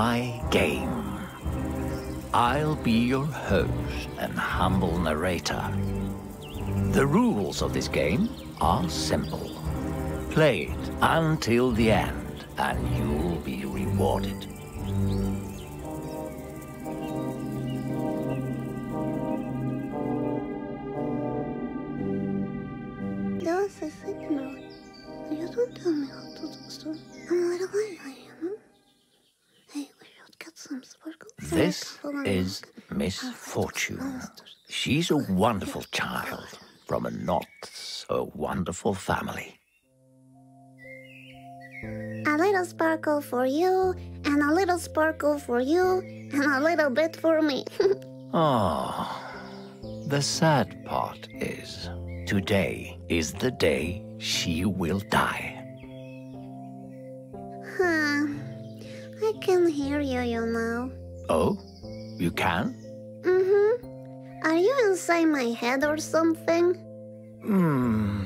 My game. I'll be your host and humble narrator. The rules of this game are simple. Play it until the end, and you'll be rewarded. She's a wonderful child from a not so wonderful family. A little sparkle for you, and a little sparkle for you, and a little bit for me. Oh, the sad part is today is the day she will die. huh. I can hear you, you know. Oh, you can? Mm-hmm. Are you inside my head or something? Hmm.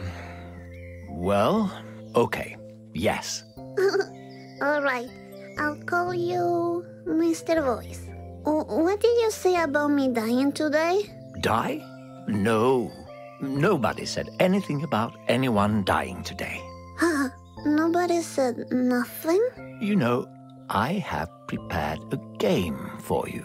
Well, okay. Yes. All right. I'll call you Mr. Voice. What did you say about me dying today? Die? No. Nobody said anything about anyone dying today. Huh? Nobody said nothing? You know, I have prepared a game for you.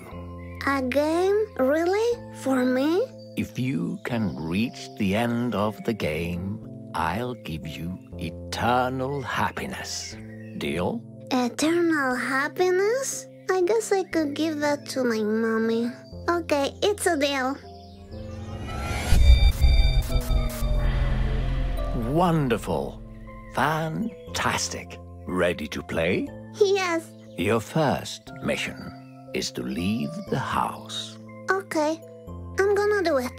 A game? Really? For me? If you can reach the end of the game, I'll give you eternal happiness. Deal? Eternal happiness? I guess I could give that to my mommy. Okay, it's a deal. Wonderful. Fantastic. Ready to play? Yes. Your first mission is to leave the house. Okay. I'm gonna do it.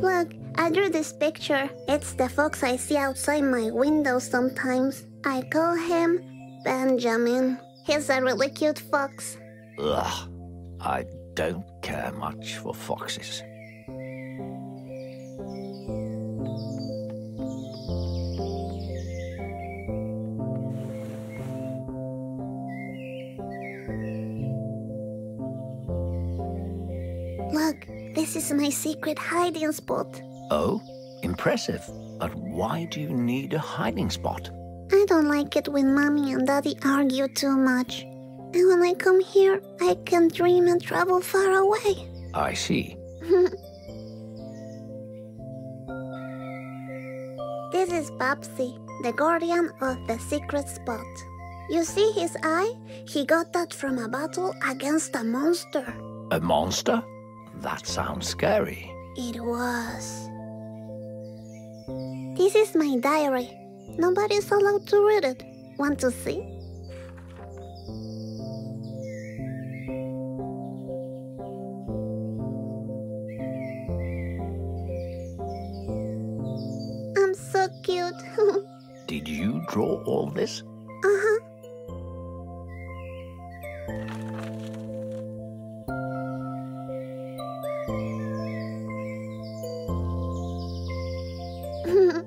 Look, I drew this picture. It's the fox I see outside my window sometimes. I call him Benjamin. He's a really cute fox. Ugh. I don't care much for foxes. Look, this is my secret hiding spot. Oh, impressive. But why do you need a hiding spot? I don't like it when mommy and daddy argue too much. And when I come here, I can dream and travel far away. I see. This is Babsy, the guardian of the secret spot. You see his eye? He got that from a battle against a monster. A monster? That sounds scary. It was. This is my diary. Nobody's allowed to read it. Want to see? Cute. Did you draw all this? uh-huh.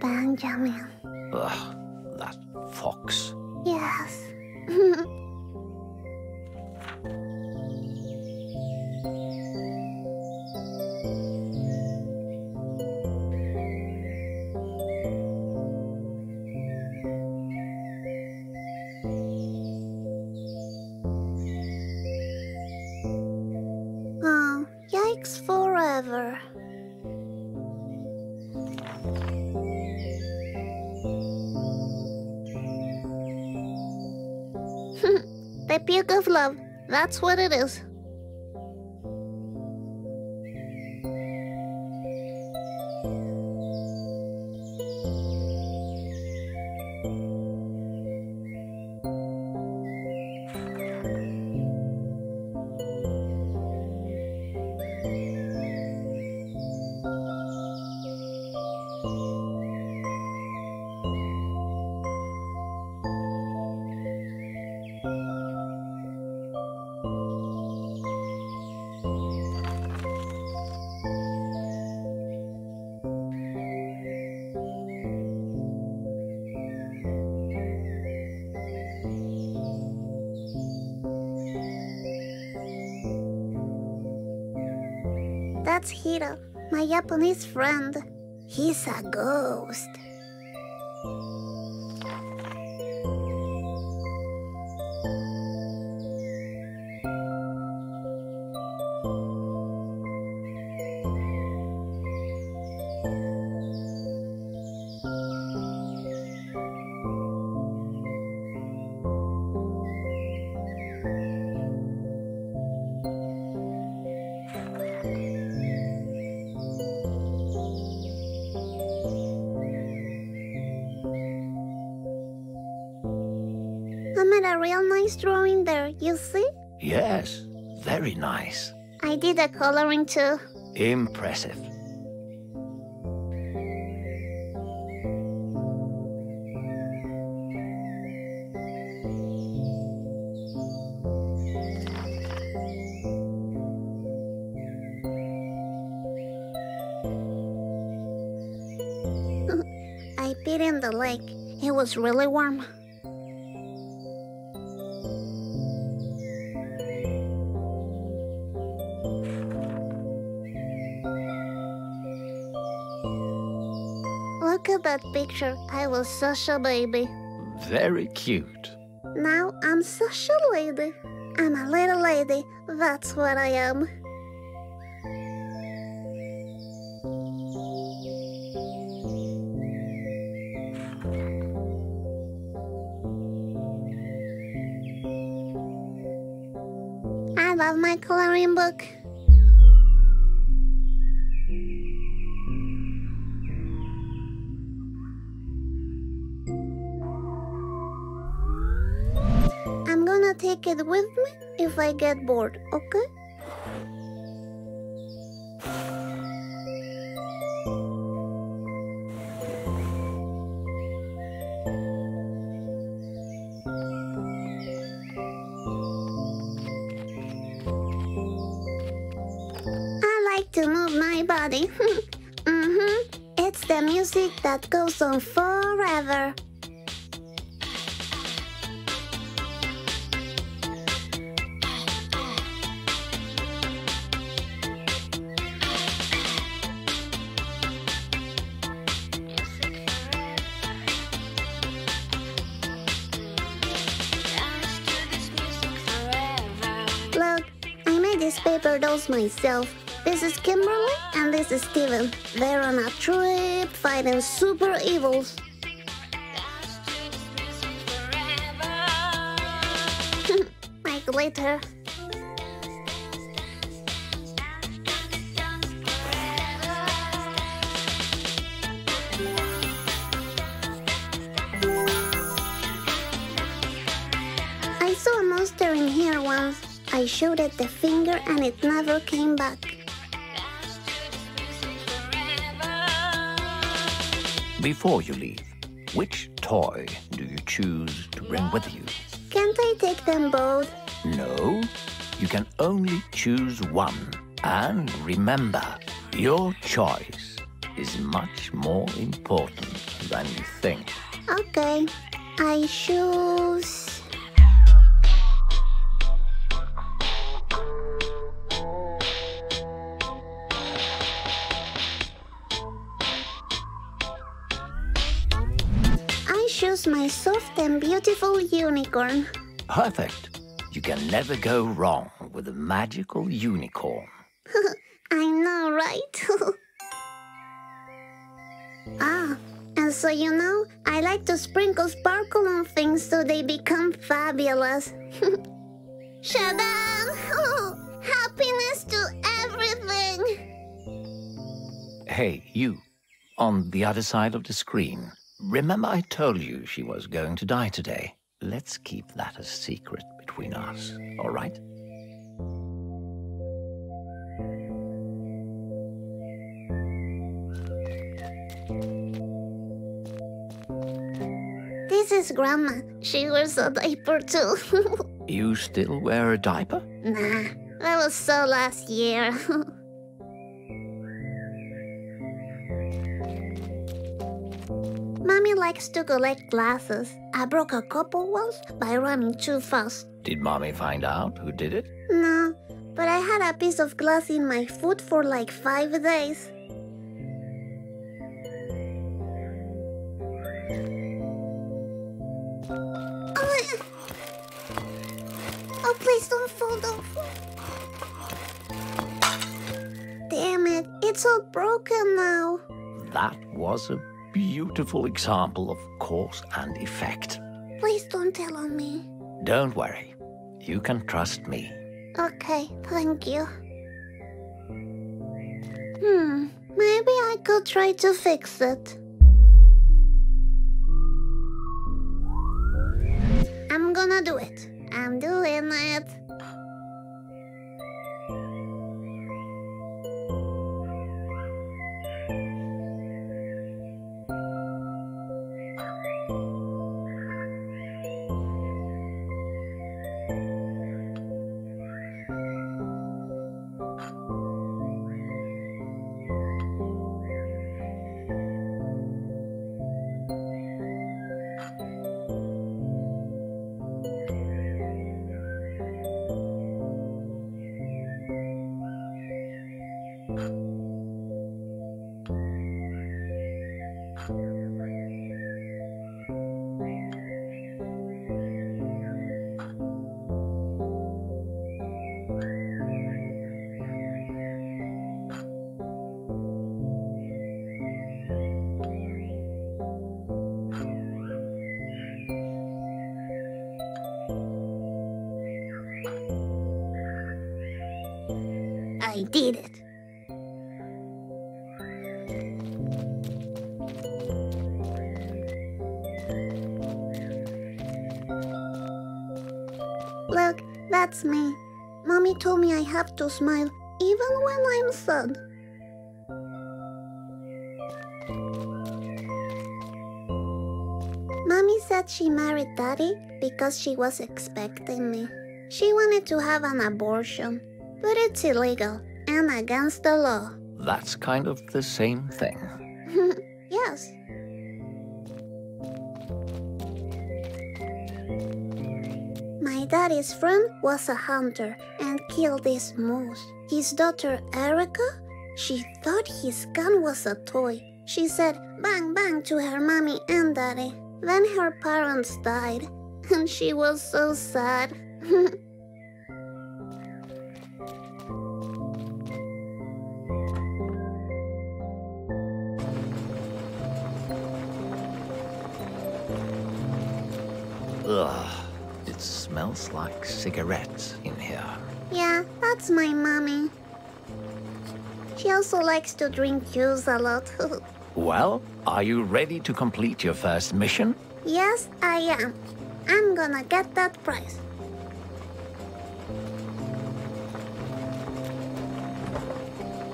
Benjamin. Ugh, that fox. Yes. That's what it is. Japanese friend. He's a ghost. See? Yes, very nice. I did the coloring too. Impressive. I peed in the lake. It was really warm. Picture. I was such a baby. Very cute. Now I'm such a lady. I'm a little lady. That's what I am. I love my coloring book. I get bored, okay? Myself. This is Kimberly and this is Steven. They're on a trip fighting super evils. My glitter. Finger and it never came back. Before you leave, which toy do you choose to bring with you? Can't I take them both? No, you can only choose one. And remember, your choice is much more important than you think. Okay, I choose. Unicorn. Perfect. You can never go wrong with a magical unicorn. I know, right? ah, and so you know, I like to sprinkle sparkle on things so they become fabulous. Shadam! Oh, happiness to everything! Hey, you, on the other side of the screen. Remember I told you she was going to die today? Let's keep that a secret between us, all right? This is Grandma. She wears a diaper too. You still wear a diaper? nah, that was so last year. likes to collect glasses. I broke a couple once by running too fast. Did mommy find out who did it? No, but I had a piece of glass in my foot for like five days. Oh, eh. oh, please don't fall, don't fall. Damn it, it's all broken now. That was a beautiful example of cause and effect. Please don't tell on me. Don't worry. You can trust me. Okay, thank you. Hmm, maybe I could try to fix it. I'm gonna do it. I'm doing it. Have to smile even when I'm sad. Mommy said she married Daddy because she was expecting me. She wanted to have an abortion, but it's illegal and against the law. That's kind of the same thing. Daddy's friend was a hunter and killed this moose. His daughter Erica, she thought his gun was a toy. She said bang bang to her mommy and daddy. Then her parents died, and she was so sad. cigarettes in here. yeah, that's my mommy. She also likes to drink juice a lot. Well, are you ready to complete your first mission? yes, I am. I'm gonna get that prize.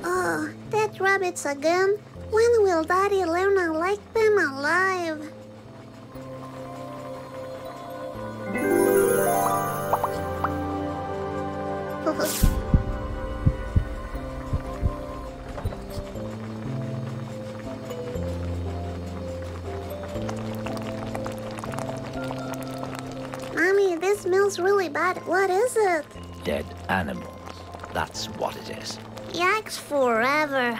Oh, dead rabbits again? When will Daddy learn I like them alive? Bad. What is it? Dead animals. That's what it is. Yikes forever.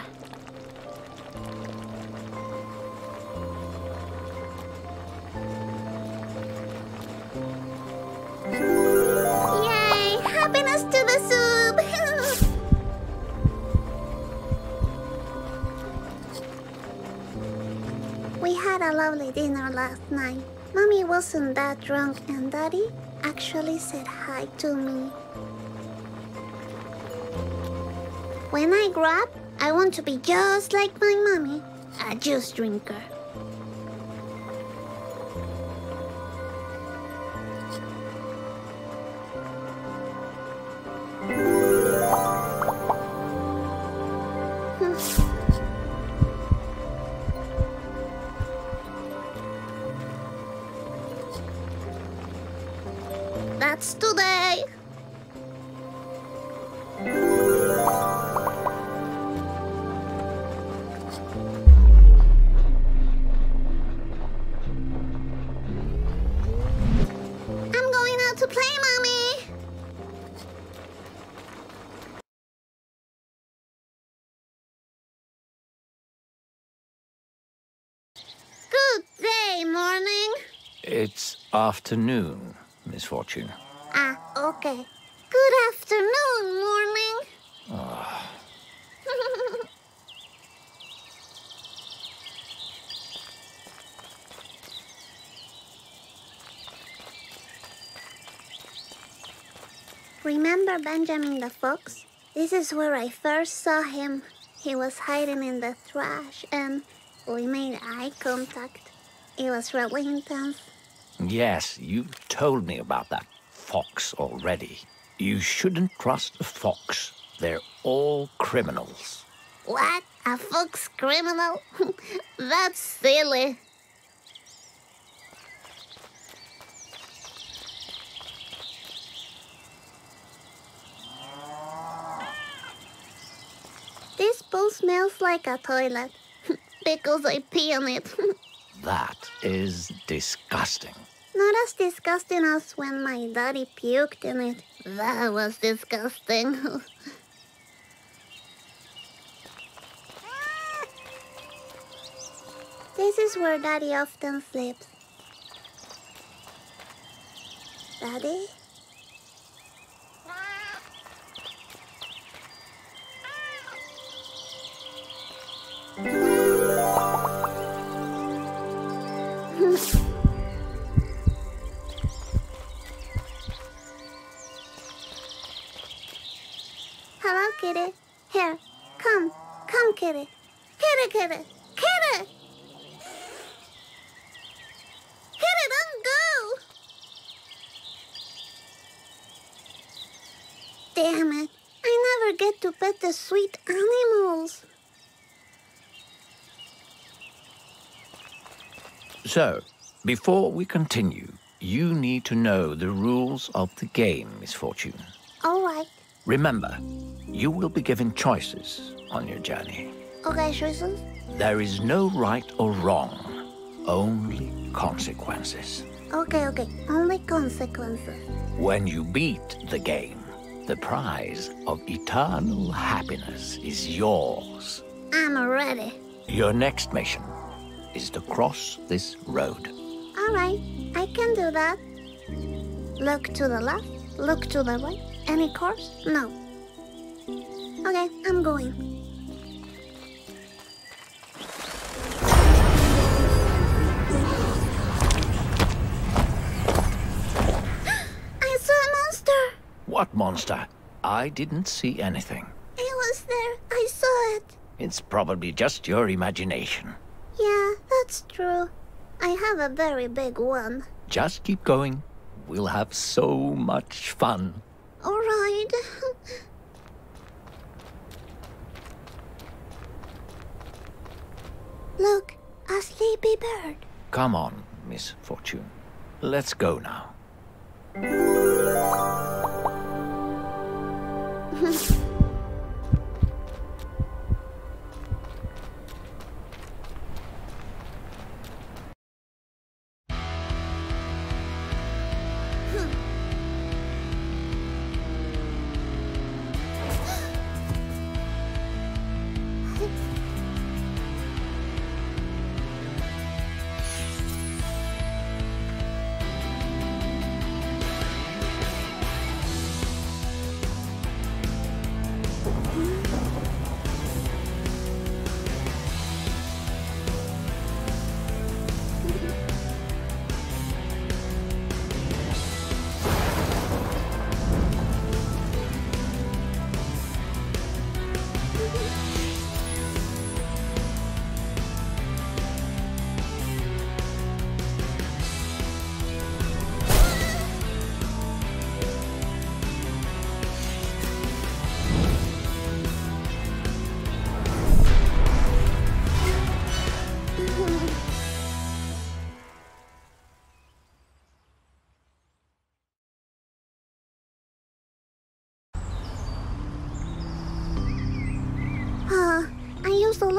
Yay! Happiness to the soup! we had a lovely dinner last night. Mommy wasn't that drunk, and Daddy actually said hi to me. When I grow up, I want to be just like my mommy, a juice drinker. Afternoon, Miss Fortune. Ah, okay. Good afternoon, morning. Ah. Remember Benjamin the Fox? This is where I first saw him. He was hiding in the trash and we made eye contact. It was really intense. Yes, you've told me about that fox already. You shouldn't trust a fox. They're all criminals. What? A fox criminal? That's silly. This pool smells like a toilet because I pee on it. that is disgusting. Not as disgusting as when my daddy puked in it. That was disgusting. this is where daddy often sleeps. Daddy? Kitty. Here, come, come, kitty. Kitty, kitty, kitty. Kitty, don't go. Damn it. I never get to pet the sweet animals. So, before we continue, you need to know the rules of the game, Miss Fortune. All right. Remember, you will be given choices on your journey. Okay, choices? There is no right or wrong, only consequences. Okay, okay. Only consequences. When you beat the game, the prize of eternal happiness is yours. I'm ready. Your next mission is to cross this road. All right, I can do that. Look to the left, look to the right. Any cars? No. Okay, I'm going. I saw a monster. What monster? I didn't see anything. It was there. I saw it. It's probably just your imagination. Yeah, that's true. I have a very big one. Just keep going. We'll have so much fun. All right. Look, a sleepy bird. Come on, Miss Fortune. Let's go now.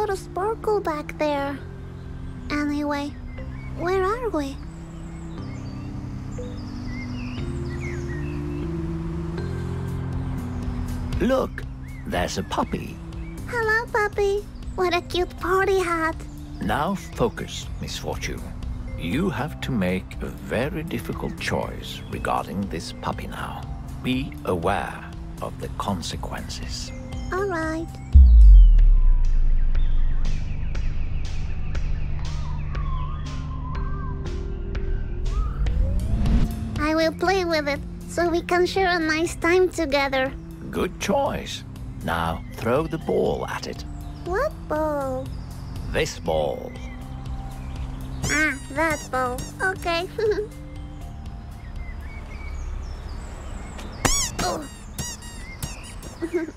little sparkle back there. Anyway, where are we? Look, there's a puppy. Hello, puppy. What a cute party hat. Now focus, Miss Fortune. You have to make a very difficult choice regarding this puppy now. Be aware of the consequences. All right. Will play with it so we can share a nice time together. Good choice. Now throw the ball at it. What ball? This ball. Ah, that ball. Okay. oh.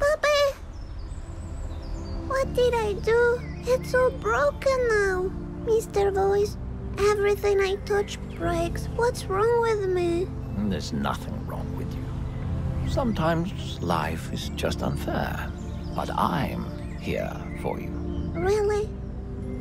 Puppy! What did I do? It's all broken now. Mr. Voice, everything I touch breaks. What's wrong with me? There's nothing wrong with you. Sometimes life is just unfair. But I'm here for you. Really?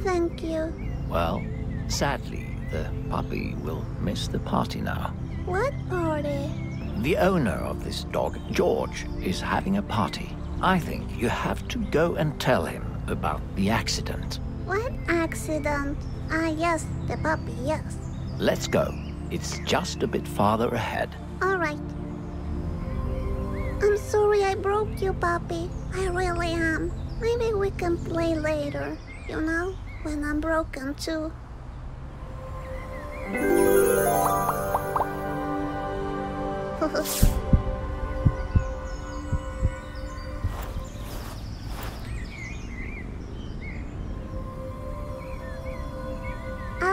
Thank you. Well, sadly, the puppy will miss the party now. What party? The owner of this dog, George, is having a party. I think you have to go and tell him about the accident. What accident? Ah, yes, the puppy, yes. Let's go. It's just a bit farther ahead. All right. I'm sorry I broke you, puppy. I really am. Maybe we can play later, you know, when I'm broken too.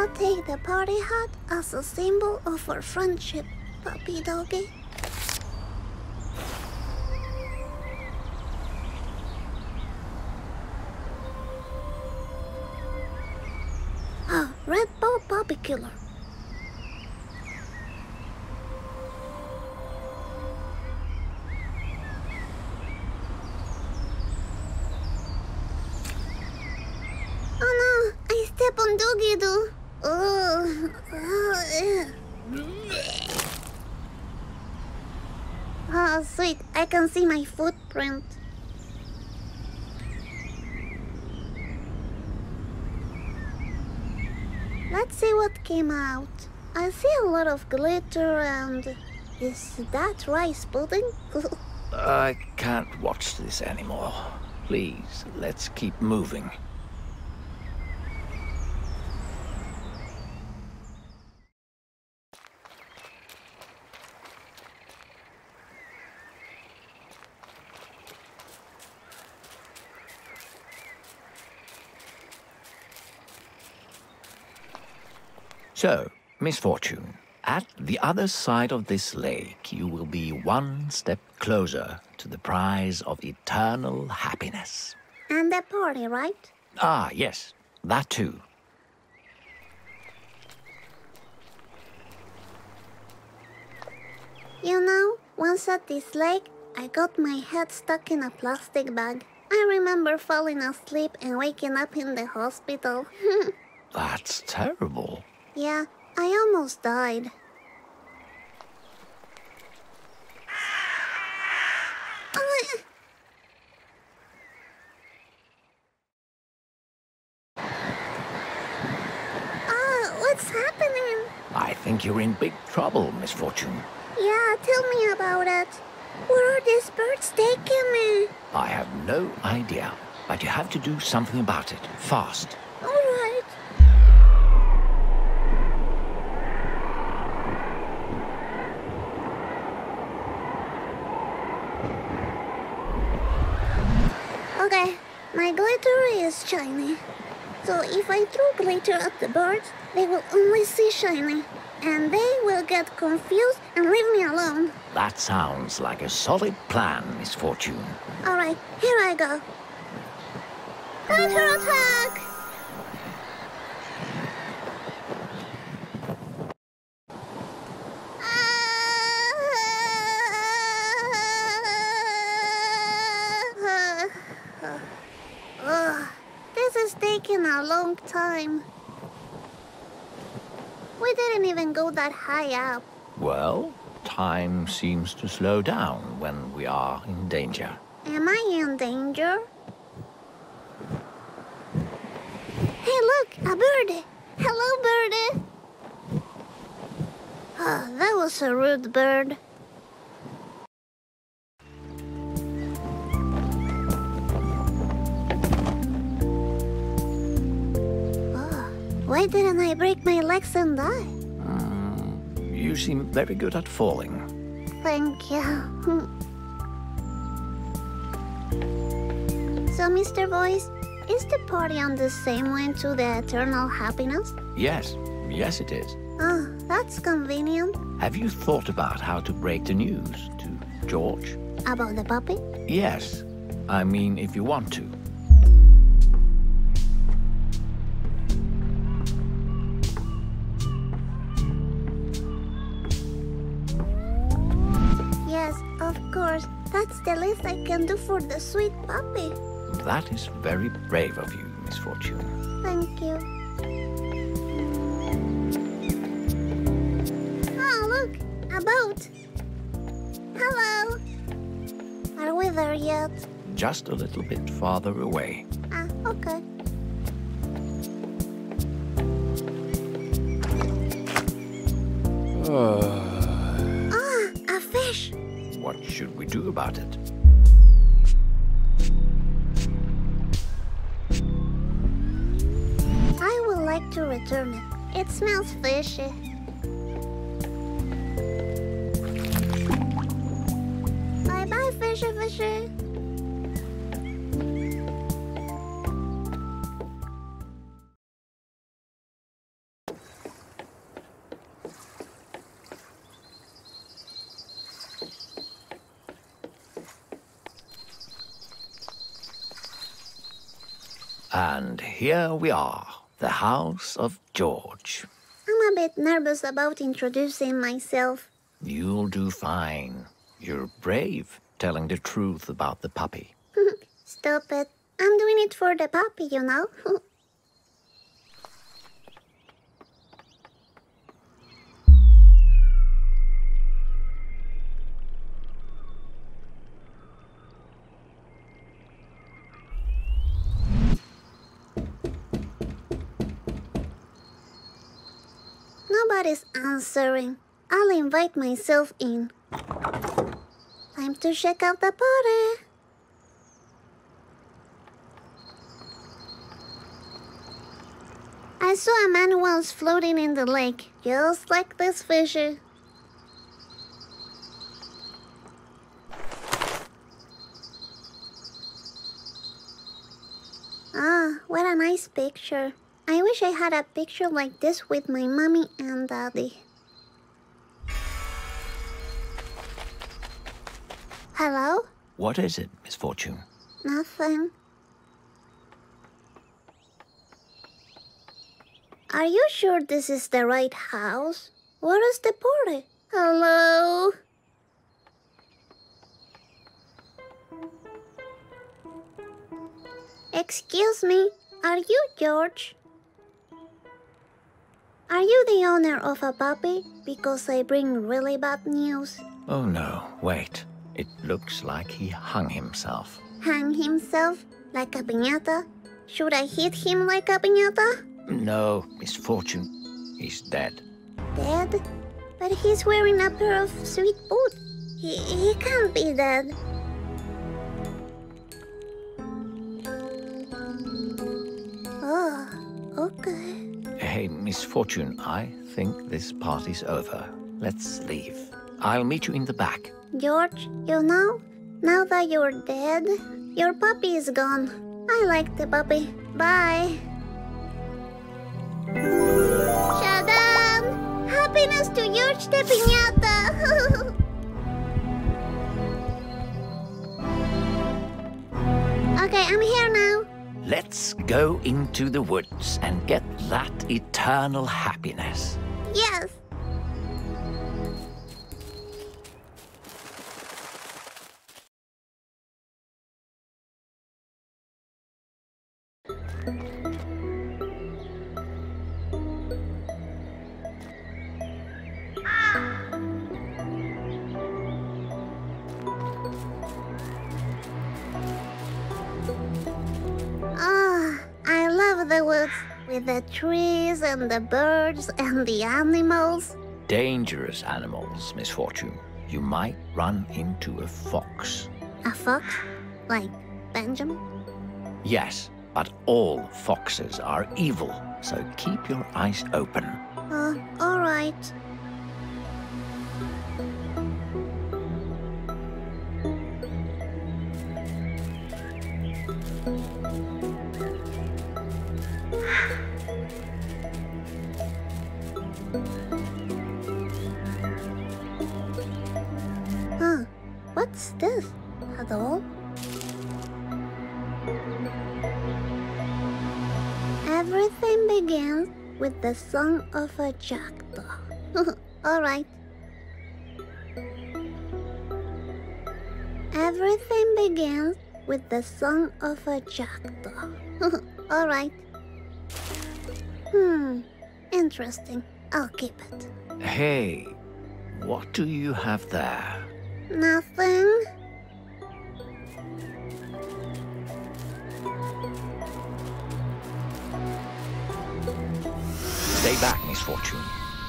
I'll take the party hat as a symbol of our friendship, puppy doggy. Ah, Red Ball Puppy Killer. Oh no, I step on Doggy Doo. Oh, oh, sweet, I can see my footprint. Let's see what came out. I see a lot of glitter and... Is that rice pudding? I can't watch this anymore. Please, let's keep moving. So, Miss Fortune, at the other side of this lake, you will be one step closer to the prize of eternal happiness. and the party, right? Ah, yes, that too. You know, once at this lake, I got my head stuck in a plastic bag. I remember falling asleep and waking up in the hospital. That's terrible. Yeah, I almost died. Uh, uh, what's happening? I think you're in big trouble, Miss Fortune. Yeah, tell me about it. Where are these birds taking me? I have no idea, but you have to do something about it, fast. My glitter is shiny. So if I throw glitter at the birds, they will only see shiny. And they will get confused and leave me alone. That sounds like a solid plan, Miss Fortune. Alright, here I go. Glitter attack! Ugh, this a long time. We didn't even go that high up. Well, time seems to slow down when we are in danger. Am I in danger? Hey, look, a birdie. Hello, birdie. Oh, that was a rude bird. Why didn't I break my legs and die? Mm, you seem very good at falling. Thank you. so, Mr. Voice, is the party on the same way to the eternal happiness? Yes, yes, it is. Oh, that's convenient. Have you thought about how to break the news to George? About the puppy? Yes. I mean, if you want to. I can do for the sweet puppy. That is very brave of you, Miss Fortune. Thank you. Oh, look! A boat! Hello! Are we there yet? Just a little bit farther away. Ah, okay. Ah, Bye bye, fishy fishy. And here we are, the house of George. I'm a bit nervous about introducing myself. You'll do fine. You're brave, telling the truth about the puppy. Stop it. I'm doing it for the puppy, you know. Nobody's answering. I'll invite myself in. Time to check out the party. I saw a man once floating in the lake, just like this fisher. Ah, what a nice picture. I wish I had a picture like this with my mommy and daddy. Hello? What is it, Miss Fortune? Nothing. Are you sure this is the right house? Where is the party? Hello? Excuse me, are you George? Are you the owner of a puppy? Because I bring really bad news. Oh no, wait. It looks like he hung himself. Hang himself like a piñata? Should I hit him like a piñata? No, misfortune. He's dead. Dead? But he's wearing a pair of sweet boots. He, he can't be dead. Oh, okay. Hey, Miss Fortune, I think this party's over. Let's leave. I'll meet you in the back. George, you know, now that you're dead, your puppy is gone. I like the puppy. Bye. Shadan! Happiness to George the Piñata! okay, I'm here now. Let's go into the woods and get that eternal happiness. Yes. And the birds and the animals. Dangerous animals, Miss Fortune. You might run into a fox. A fox? Like Benjamin? Yes, but all foxes are evil, so keep your eyes open. Uh, alright. Huh, the song of a jackdaw. Alright. Everything begins with the song of a jackdaw. Alright. Hmm, interesting. I'll keep it. Hey, what do you have there? Nothing. Back, Miss Fortune.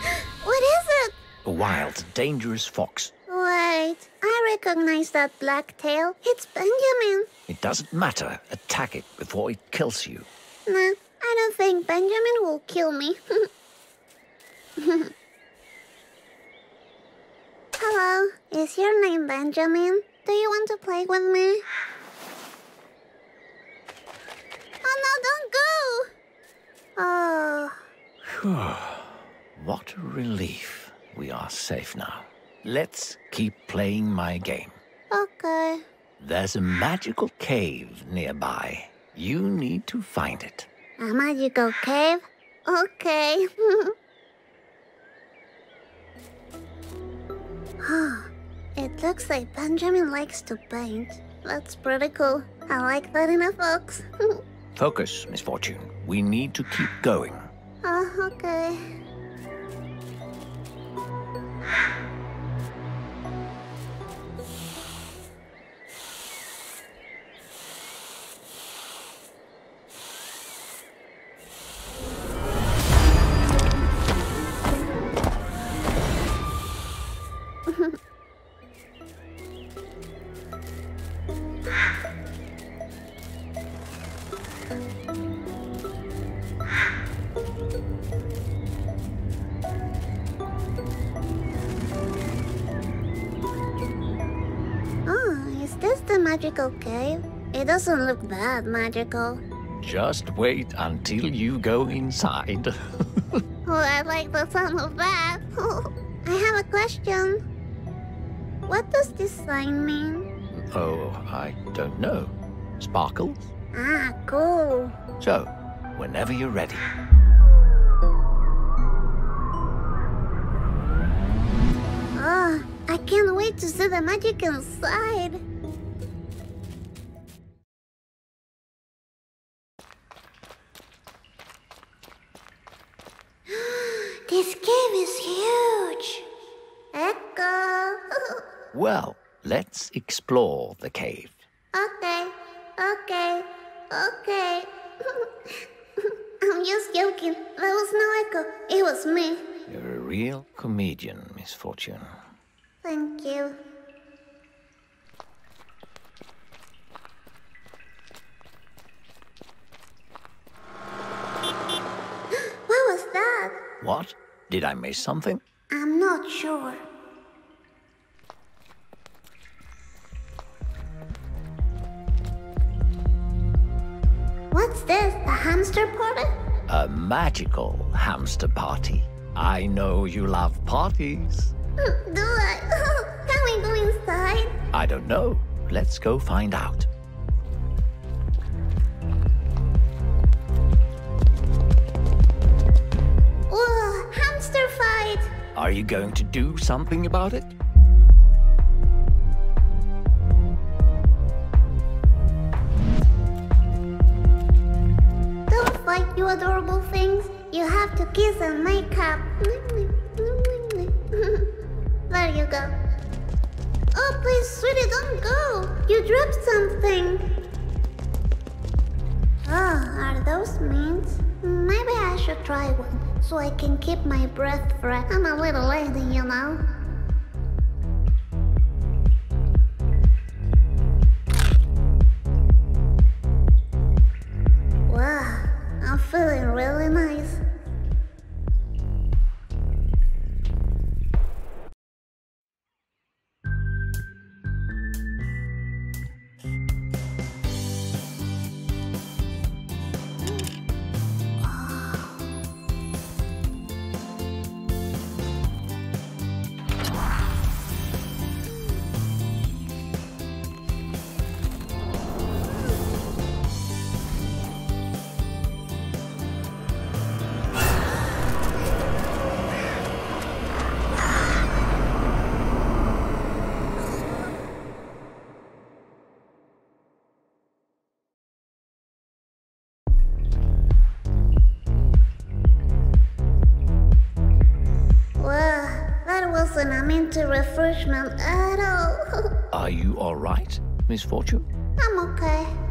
What is it? A wild, dangerous fox. Wait, I recognize that black tail. It's Benjamin. It doesn't matter. Attack it before it kills you. Nah, I don't think Benjamin will kill me. Hello, is your name Benjamin? Do you want to play with me? Oh no, don't go! Oh, What a relief. We are safe now. Let's keep playing my game. okay. There's a magical cave nearby. You need to find it. A magical cave? Okay. it looks like Benjamin likes to paint. That's pretty cool. I like that in a fox. Focus, Miss Fortune. We need to keep going. Oh, okay. It doesn't look that magical. Just wait until you go inside. Oh, I like the sound of that. I have a question. What does this sign mean? oh, I don't know. Sparkles? Ah, cool. So, whenever you're ready. Oh, I can't wait to see the magic inside. Explore the cave. okay, okay, okay. I'm just joking. There was no echo. It was me. You're a real comedian, Miss Fortune. Thank you. what was that? What? Did I miss something? I'm not sure. What's this? A hamster party? A magical hamster party. I know you love parties. Hmm, Do I? Can we go inside? I don't know. Let's go find out. Whoa, hamster fight! Are you going to do something about it? Adorable things. You have to kiss and make up. there you go. Oh, please, sweetie, don't go. You dropped something. Oh, are those mints? Maybe I should try one so I can keep my breath fresh. I'm a little lady, you know. Wasn't a minty refreshment at all. Are you all right, Miss Fortune? I'm okay.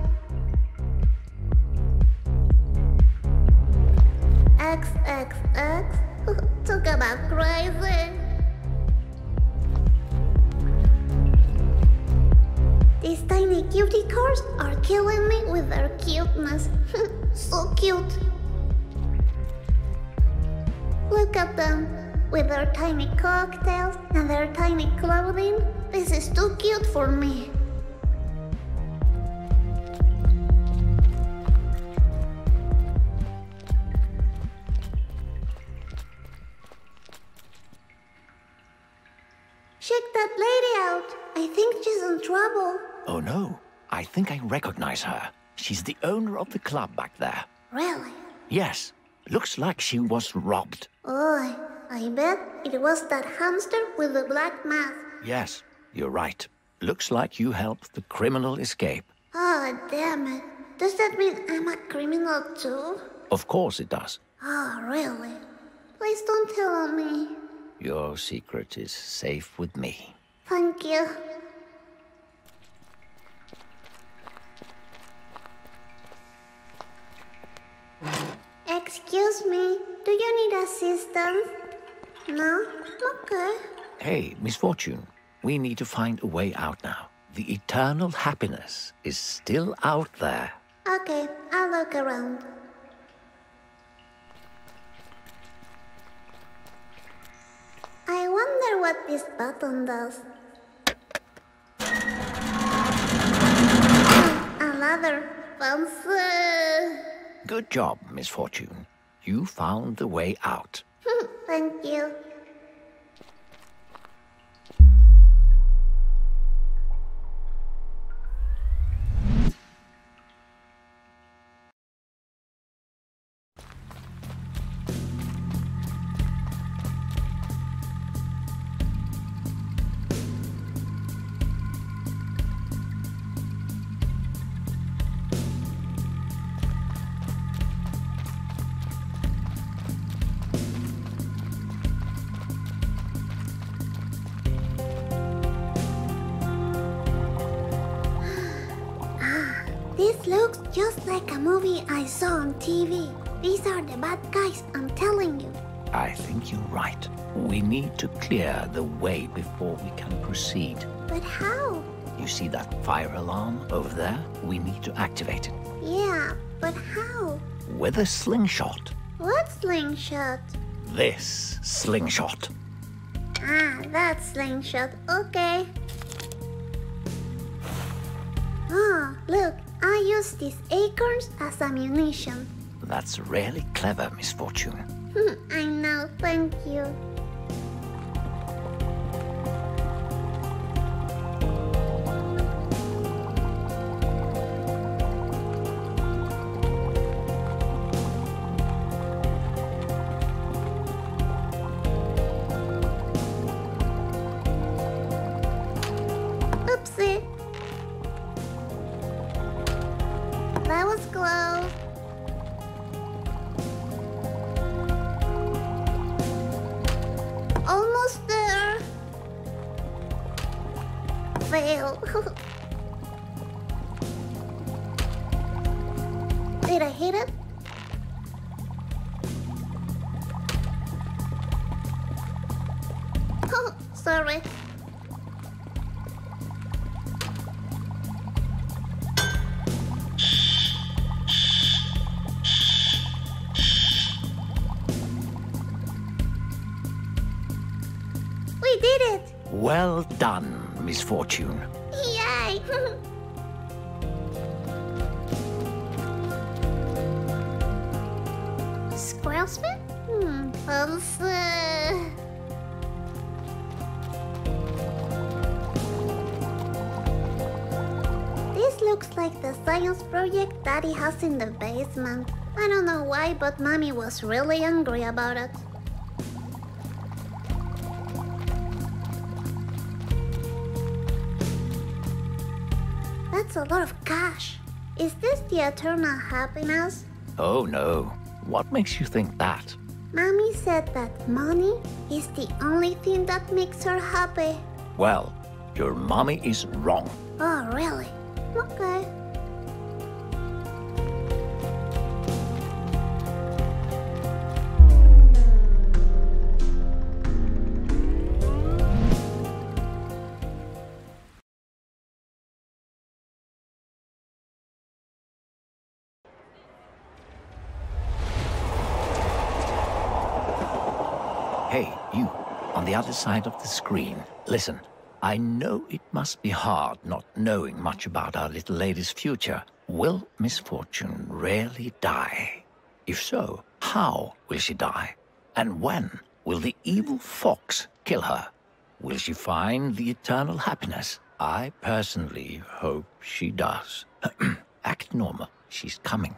Yes, looks like she was robbed. Oh, I bet it was that hamster with the black mask. Yes, you're right. Looks like you helped the criminal escape. Oh, damn it. Does that mean I'm a criminal too? Of course it does. Oh, really? Please don't tell me. Your secret is safe with me. Thank you. Excuse me, do you need assistance? No? Okay. Hey, Miss Fortune, we need to find a way out now. The eternal happiness is still out there. Okay, I'll look around. I wonder what this button does. Another fancy. Good job, Miss Fortune. You found the way out. Thank you. TV. These are the bad guys, I'm telling you. I think you're right. We need to clear the way before we can proceed. But how? You see that fire alarm over there? We need to activate it. Yeah, but how? With a slingshot. What slingshot? This slingshot. Ah, that slingshot. Okay. Oh, look, I use these acorns as ammunition. That's really clever, Miss Fortune. Hmm, I know, thank you. But Mommy was really angry about it. That's a lot of cash. Is this the eternal happiness? Oh no. What makes you think that? Mommy said that money is the only thing that makes her happy. Well, your mommy is wrong. Oh, really? Okay. Other side of the screen. Listen, I know it must be hard not knowing much about our little lady's future. Will misfortune really die? If so, how will she die? And when will the evil fox kill her? Will she find the eternal happiness? I personally hope she does. Act normal. She's coming.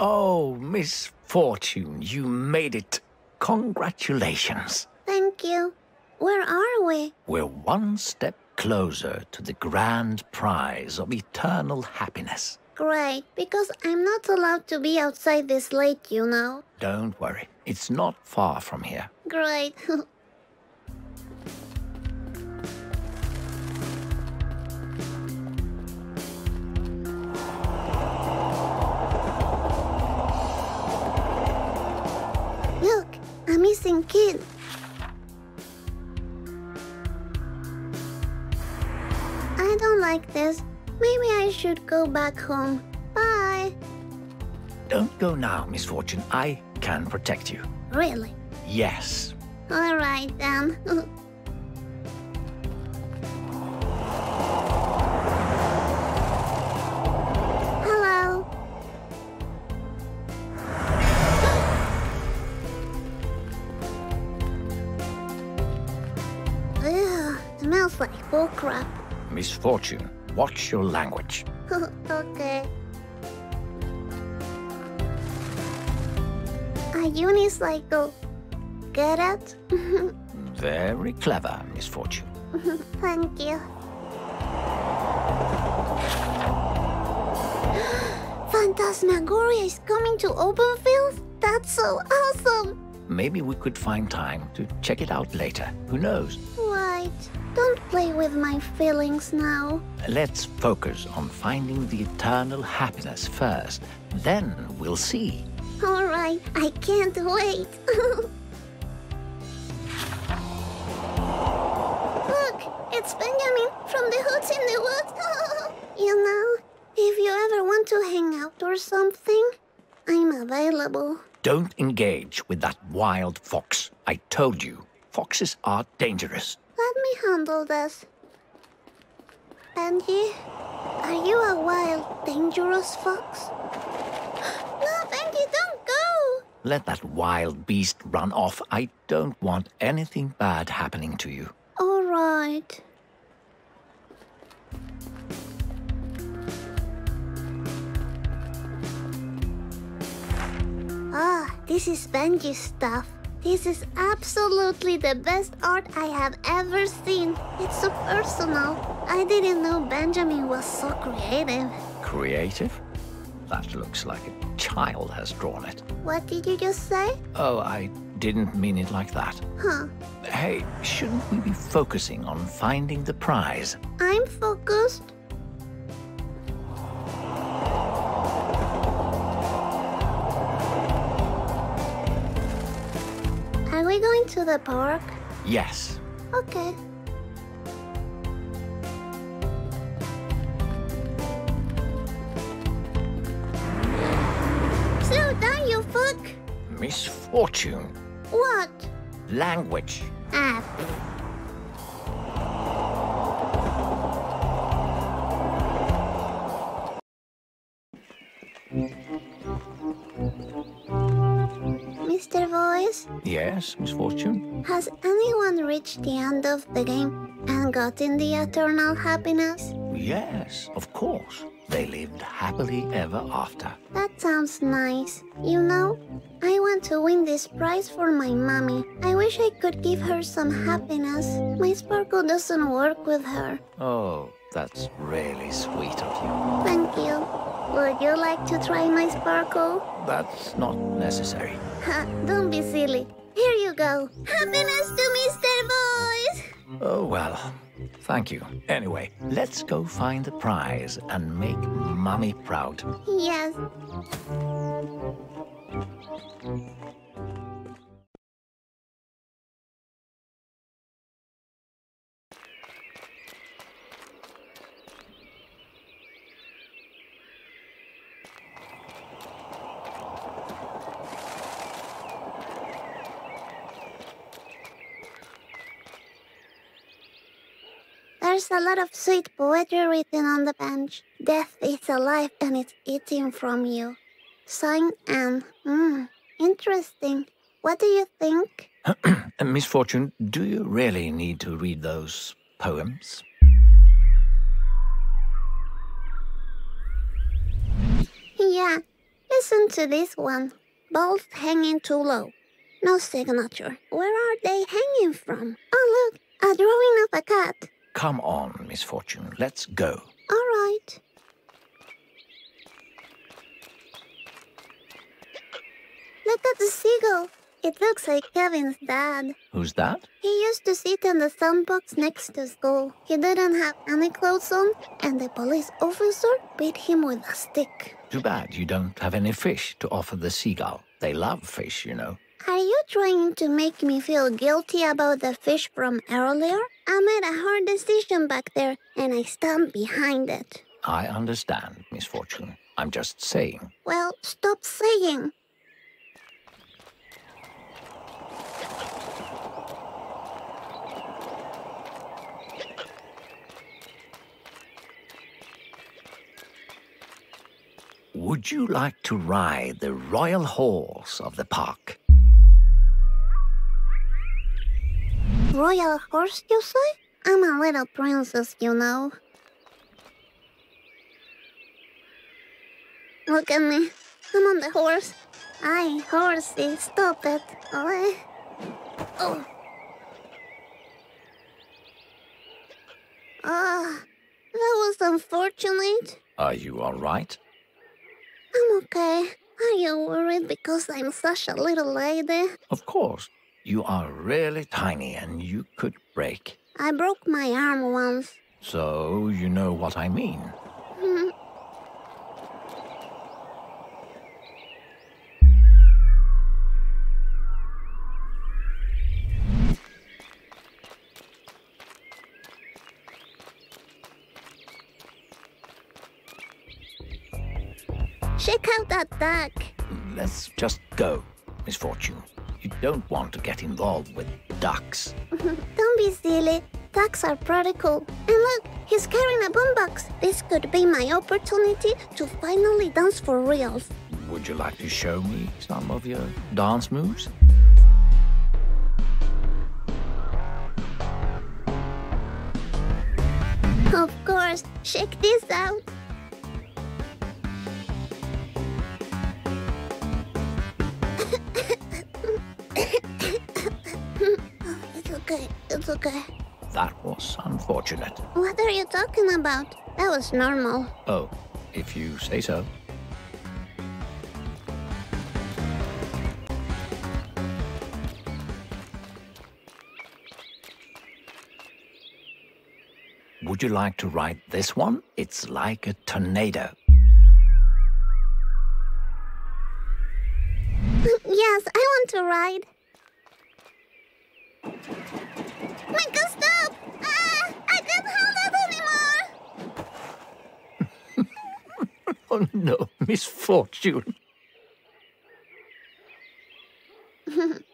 Oh, Miss Fortune, you made it. Congratulations. Thank you. Where are we? We're one step closer to the grand prize of eternal happiness. Great, because I'm not allowed to be outside this late, you know. Don't worry, it's not far from here. Great. I don't like this. Maybe I should go back home. Bye. Don't go now, Miss Fortune. I can protect you. Really? Yes. All right then. Fortune, watch your language. okay. A unicycle. Get it? Very clever, Miss Fortune. Thank you. Phantasmagoria is coming to Openfield? That's so awesome! Maybe we could find time to check it out later. Who knows? Right. Don't play with my feelings now. Let's focus on finding the eternal happiness first. Then we'll see. Alright, I can't wait. Look, it's Benjamin from the Hoods in the Woods. you know, if you ever want to hang out or something, I'm available. Don't engage with that wild fox. I told you, foxes are dangerous. Let me handle this. Benji, are you a wild, dangerous fox? no, Benji, don't go! Let that wild beast run off. I don't want anything bad happening to you. All right. Ah, this is Benji's stuff. This is absolutely the best art I have ever seen. It's so personal. I didn't know Benjamin was so creative. Creative? That looks like a child has drawn it. What did you just say? Oh, I didn't mean it like that. Huh. Hey, shouldn't we be focusing on finding the prize? I'm focused. To the park? Yes. Okay. Slow down, you fuck! Misfortune. What? Language. Ah, Yes, Misfortune? has anyone reached the end of the game and gotten the eternal happiness? Yes, of course. They lived happily ever after. That sounds nice. You know, I want to win this prize for my mommy. I wish I could give her some happiness. My sparkle doesn't work with her. Oh, that's really sweet of you. Thank you. Would you like to try my sparkle? That's not necessary. Ha, don't be silly. Here you go. Happiness to Mr. Voice! Oh, well, thank you. Anyway, let's go find the prize and make Mummy proud. Yes. There's a lot of sweet poetry written on the bench. Death is alive and it's eating from you. Sign Anne. Hmm, interesting. What do you think? Miss Fortune, do you really need to read those poems? Yeah, listen to this one. Bolt hanging too low. No signature. Where are they hanging from? Oh, look, a drawing of a cat. Come on, Misfortune, let's go. All right. Look at the seagull. It looks like Kevin's dad. Who's that? He used to sit in the sandbox next to school. He didn't have any clothes on, and the police officer beat him with a stick. Too bad you don't have any fish to offer the seagull. They love fish, you know. Are you trying to make me feel guilty about the fish from earlier? I made a hard decision back there, and I stand behind it. I understand, Miss Fortune. I'm just saying. Well, stop saying. Would you like to ride the royal horse of the park? Royal horse, you say? I'm a little princess, you know. Look at me. I'm on the horse. Aye, horsey, stop it. Oh. Oh. Ah, that was unfortunate. Are you all right? I'm okay. Are you worried because I'm such a little lady? Of course. You are really tiny and you could break. I broke my arm once. So you know what I mean. Check out that duck. Let's just go, Misfortune. You don't want to get involved with ducks. Don't be silly. Ducks are pretty cool. And look, he's carrying a boombox. This could be my opportunity to finally dance for reals. Would you like to show me some of your dance moves? Of course. Check this out. That was unfortunate. What are you talking about? That was normal. Oh, if you say so. Would you like to ride this one? It's like a tornado. Mm, yes, I want to ride. Winka, stop! Uh, I can't hold out anymore! oh no, misfortune.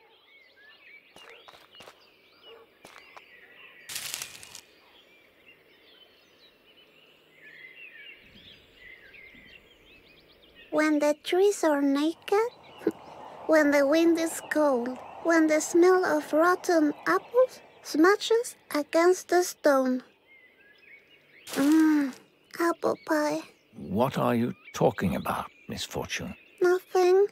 when the trees are naked, when the wind is cold, when the smell of rotten apples smashes against the stone. Mmm, apple pie. What are you talking about, Misfortune? Nothing.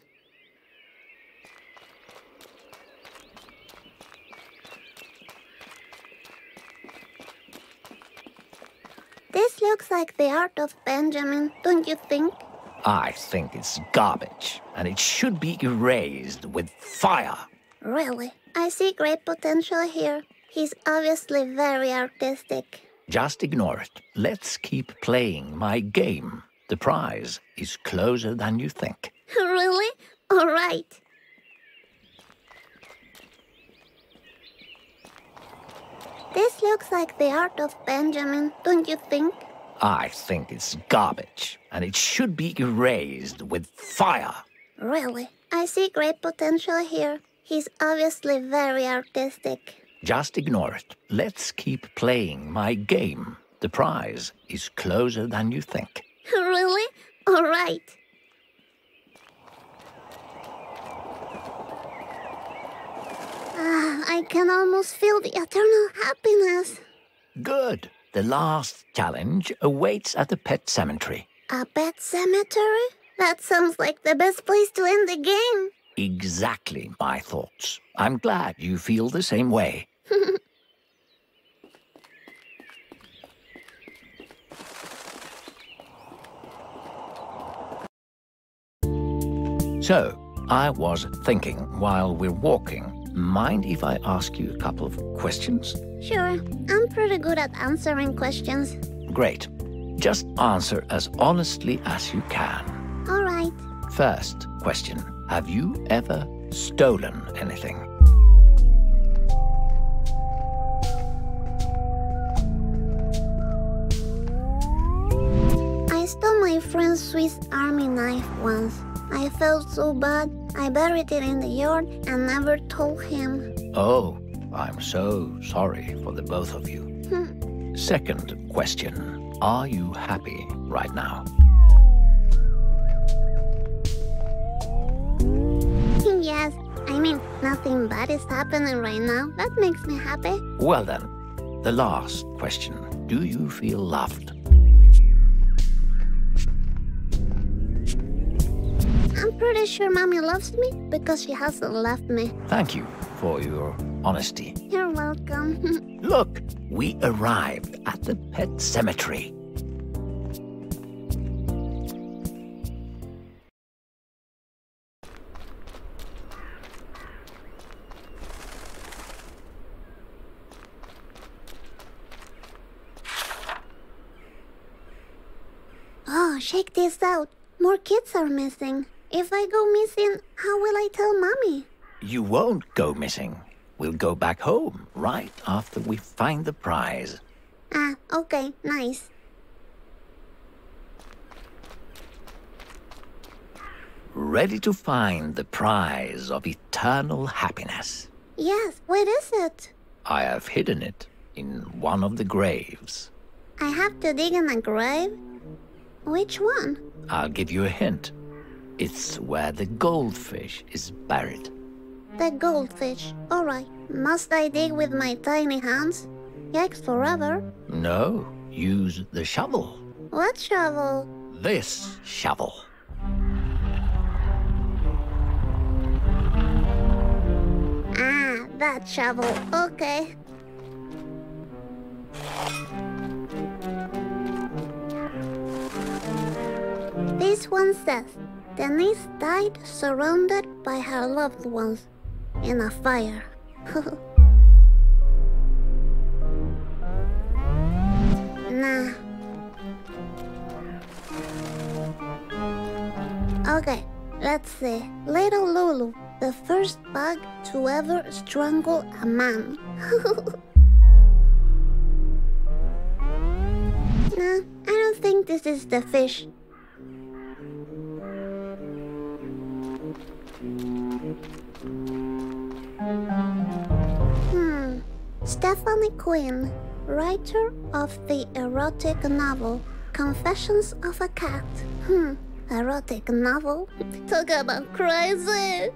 This looks like the art of Benjamin, don't you think? I think it's garbage, and it should be erased with fire. Really? I see great potential here. He's obviously very artistic. Just ignore it. Let's keep playing my game. The prize is closer than you think. really? All right. This looks like the art of Benjamin, don't you think? I think it's garbage, and it should be erased with fire. Really? I see great potential here. He's obviously very artistic. Just ignore it. Let's keep playing my game. The prize is closer than you think. really? All right. Ah, I can almost feel the eternal happiness. Good. The last challenge awaits at the pet cemetery. A pet cemetery? That sounds like the best place to end the game. Exactly my thoughts. I'm glad you feel the same way. so, I was thinking while we're walking, mind if I ask you a couple of questions? Sure, I'm pretty good at answering questions. Great. Just answer as honestly as you can. All right. First question Have you ever stolen anything? My friend's Swiss Army knife once. I felt so bad, I buried it in the yard and never told him. Oh, I'm so sorry for the both of you. Hmm. Second question Are you happy right now? yes, I mean, nothing bad is happening right now. That makes me happy. Well then, the last question Do you feel loved? I'm pretty sure Mommy loves me because she hasn't left me. Thank you for your honesty. You're welcome. Look, we arrived at the pet cemetery. Oh, check this out. More kids are missing. If I go missing, how will I tell Mommy? You won't go missing. We'll go back home right after we find the prize. Ah, okay, nice. Ready to find the prize of eternal happiness. Yes, where is it? I have hidden it in one of the graves. I have to dig in a grave? Which one? I'll give you a hint. It's where the goldfish is buried. The goldfish. Alright. Must I dig with my tiny hands? Yikes forever. No, use the shovel. What shovel? This shovel. Ah, that shovel. Okay. This one says, Denise died surrounded by her loved ones in a fire. nah. Okay, let's see. Little Lulu, the first bug to ever strangle a man. nah, I don't think this is the fish. Hmm. Stephanie Quinn, writer of the erotic novel Confessions of a Cat. Hmm. Erotic novel? Talk about crazy!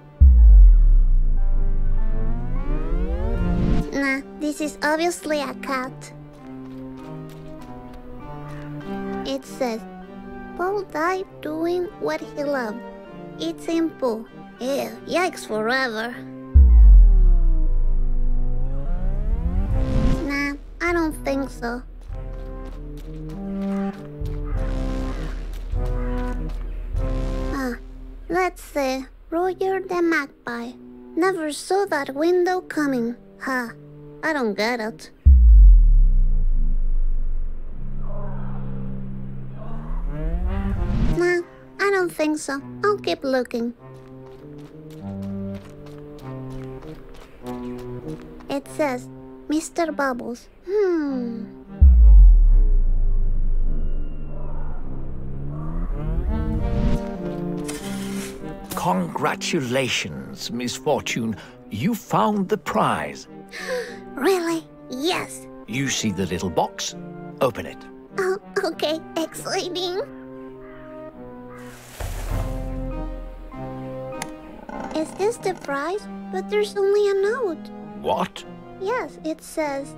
Nah, this is obviously a cat. It says, Paul died doing what he loved, eating poo. Ew, yikes forever. Nah, I don't think so. Ah, let's see. Roger the Magpie. Never saw that window coming. Ha, I don't get it. Nah, I don't think so. I'll keep looking. It says, Mr. Bubbles. Hmm. Congratulations, Miss Fortune. You found the prize. Really? Yes. You see the little box? Open it. Oh, okay. Exciting. Is this the prize? But there's only a note. What? Yes, it says,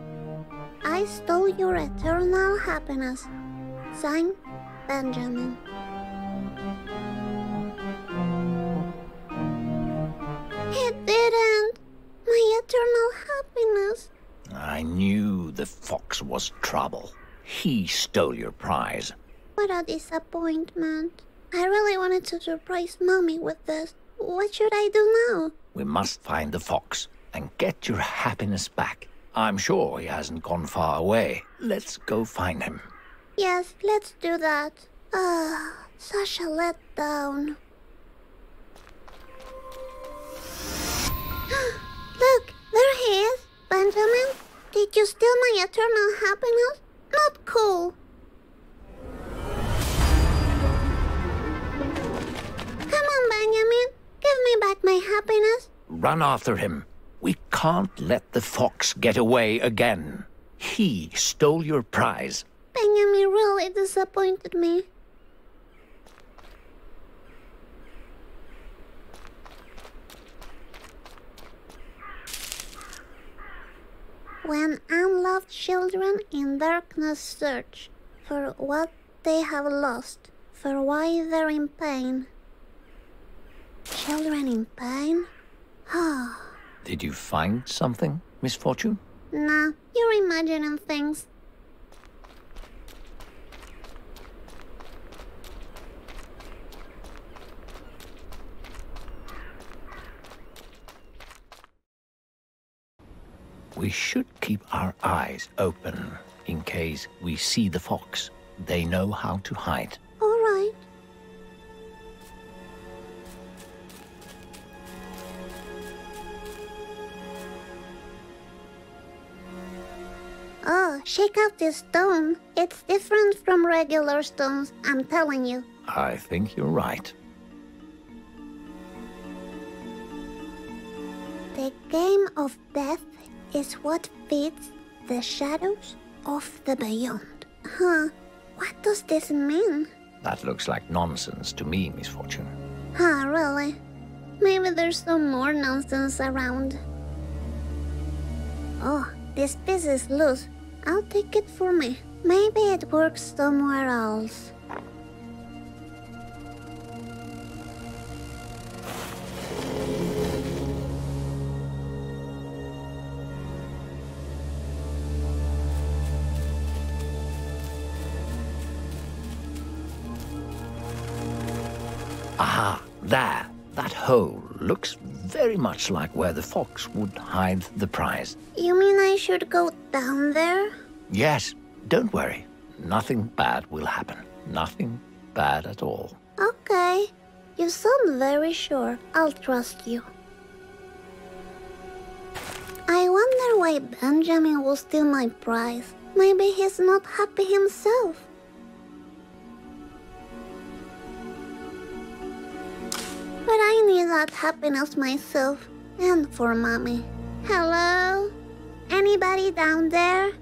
I stole your eternal happiness. Signed, Benjamin. It didn't. My eternal happiness. I knew the fox was trouble. He stole your prize. What a disappointment. I really wanted to surprise Mommy with this. What should I do now? We must find the fox and get your happiness back. I'm sure he hasn't gone far away. Let's go find him. Yes, let's do that. Ah, such a letdown. Look, there he is. Benjamin, did you steal my eternal happiness? Not cool. Come on, Benjamin. Give me back my happiness. Run after him. We can't let the fox get away again. He stole your prize. Benjamin really disappointed me. When unloved children in darkness search for what they have lost, for why they're in pain. Children in pain? Ah, Did you find something, Misfortune? nah, you're imagining things. We should keep our eyes open in case we see the fox. They know how to hide. Oh, shake out this stone. It's different from regular stones, I'm telling you. I think you're right. The game of death is what feeds the shadows of the beyond. Huh? What does this mean? That looks like nonsense to me, Misfortune. Huh, really? Maybe there's some more nonsense around. Oh, this piece is loose. I'll take it for me. Maybe it works somewhere else. Aha, there. That hole looks very much like where the fox would hide the prize. You mean I should go down there? Yes, don't worry. Nothing bad will happen. Nothing bad at all. Okay. You sound very sure. I'll trust you. I wonder why Benjamin will steal my prize. Maybe he's not happy himself. But I need that happiness myself. And for mommy. Hello? Anybody down there?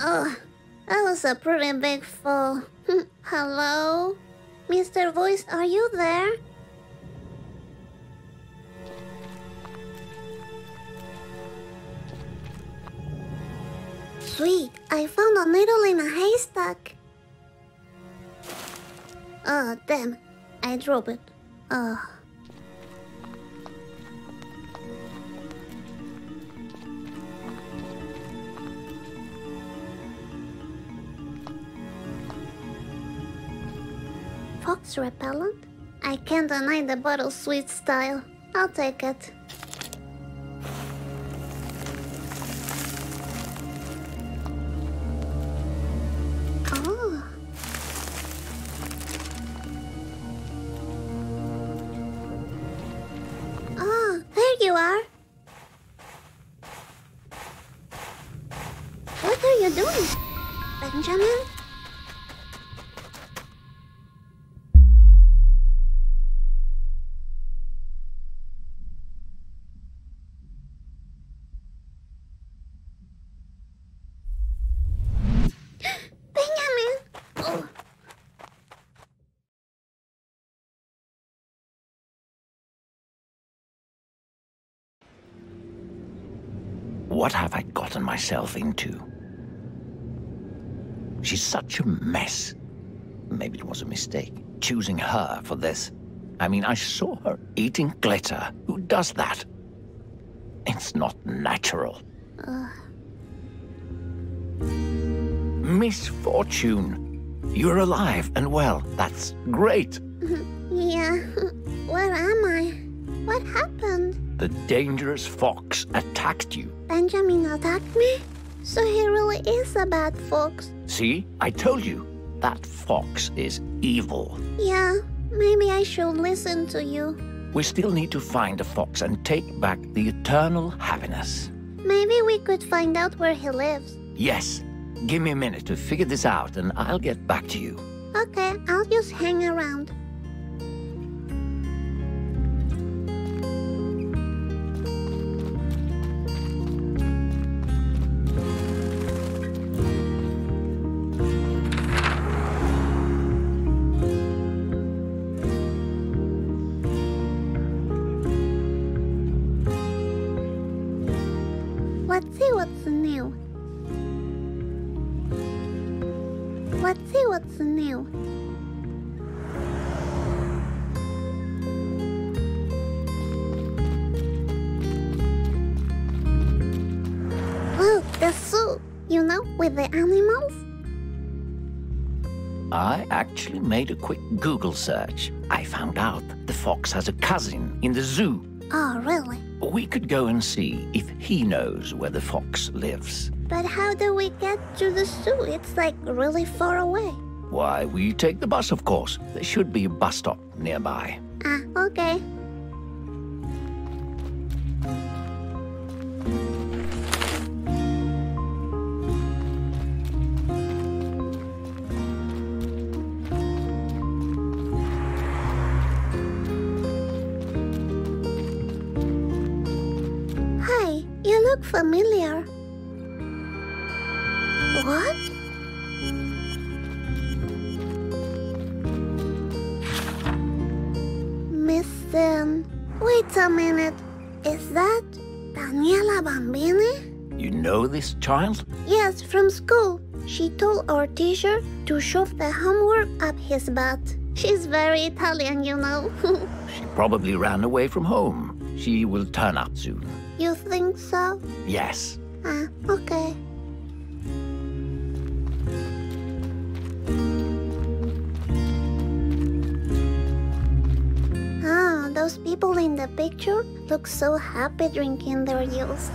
Oh, oh, that was a pretty big fall. Hello? Mr. Voice, are you there? Sweet, I found a needle in a haystack. Oh, damn. I dropped it. Oh. Fox repellent? I can't deny the bottle sweet style. I'll take it. What have I gotten myself into? She's such a mess. Maybe it was a mistake, choosing her for this. I mean, I saw her eating glitter. Who does that? It's not natural. Misfortune. You're alive and well. That's great. Yeah, where am I? What happened? The dangerous fox attacked you. Benjamin attacked me? So he really is a bad fox. See? I told you. That fox is evil. Yeah, maybe I should listen to you. We still need to find the fox and take back the eternal happiness. Maybe we could find out where he lives. Yes. Give me a minute to figure this out and I'll get back to you. Okay, I'll just hang around. The animals. I actually made a quick Google search. I found out the fox has a cousin in the zoo. Oh, really? We could go and see if he knows where the fox lives. But how do we get to the zoo? It's like really far away. Why, we take the bus, of course. There should be a bus stop nearby. Ah, okay. Familiar. What? Miss Then. Wait a minute. Is that Daniela Bambini? You know this child? Yes, from school. She told our teacher to shove the homework up his butt. She's very Italian, you know. She probably ran away from home. She will turn up soon. You think so? Yes. Ah, okay. Ah, those people in the picture look so happy drinking their juice.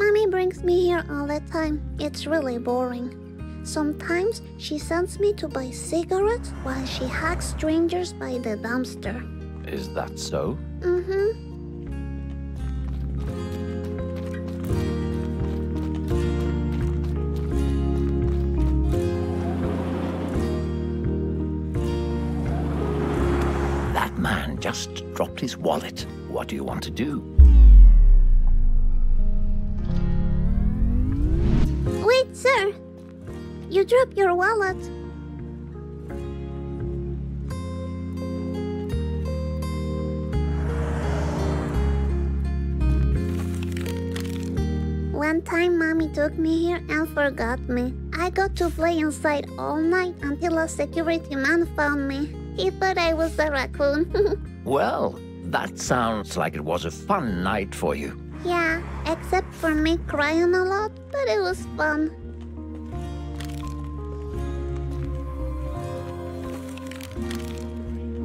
Mommy brings me here all the time. It's really boring. Sometimes she sends me to buy cigarettes while she hugs strangers by the dumpster. Is that so? Mm-hmm. That man just dropped his wallet. What do you want to do? Wait, sir. You dropped your wallet. One time, mommy took me here and forgot me. I got to play inside all night until a security man found me. He thought I was a raccoon. Well, that sounds like it was a fun night for you. yeah, except for me crying a lot, but it was fun.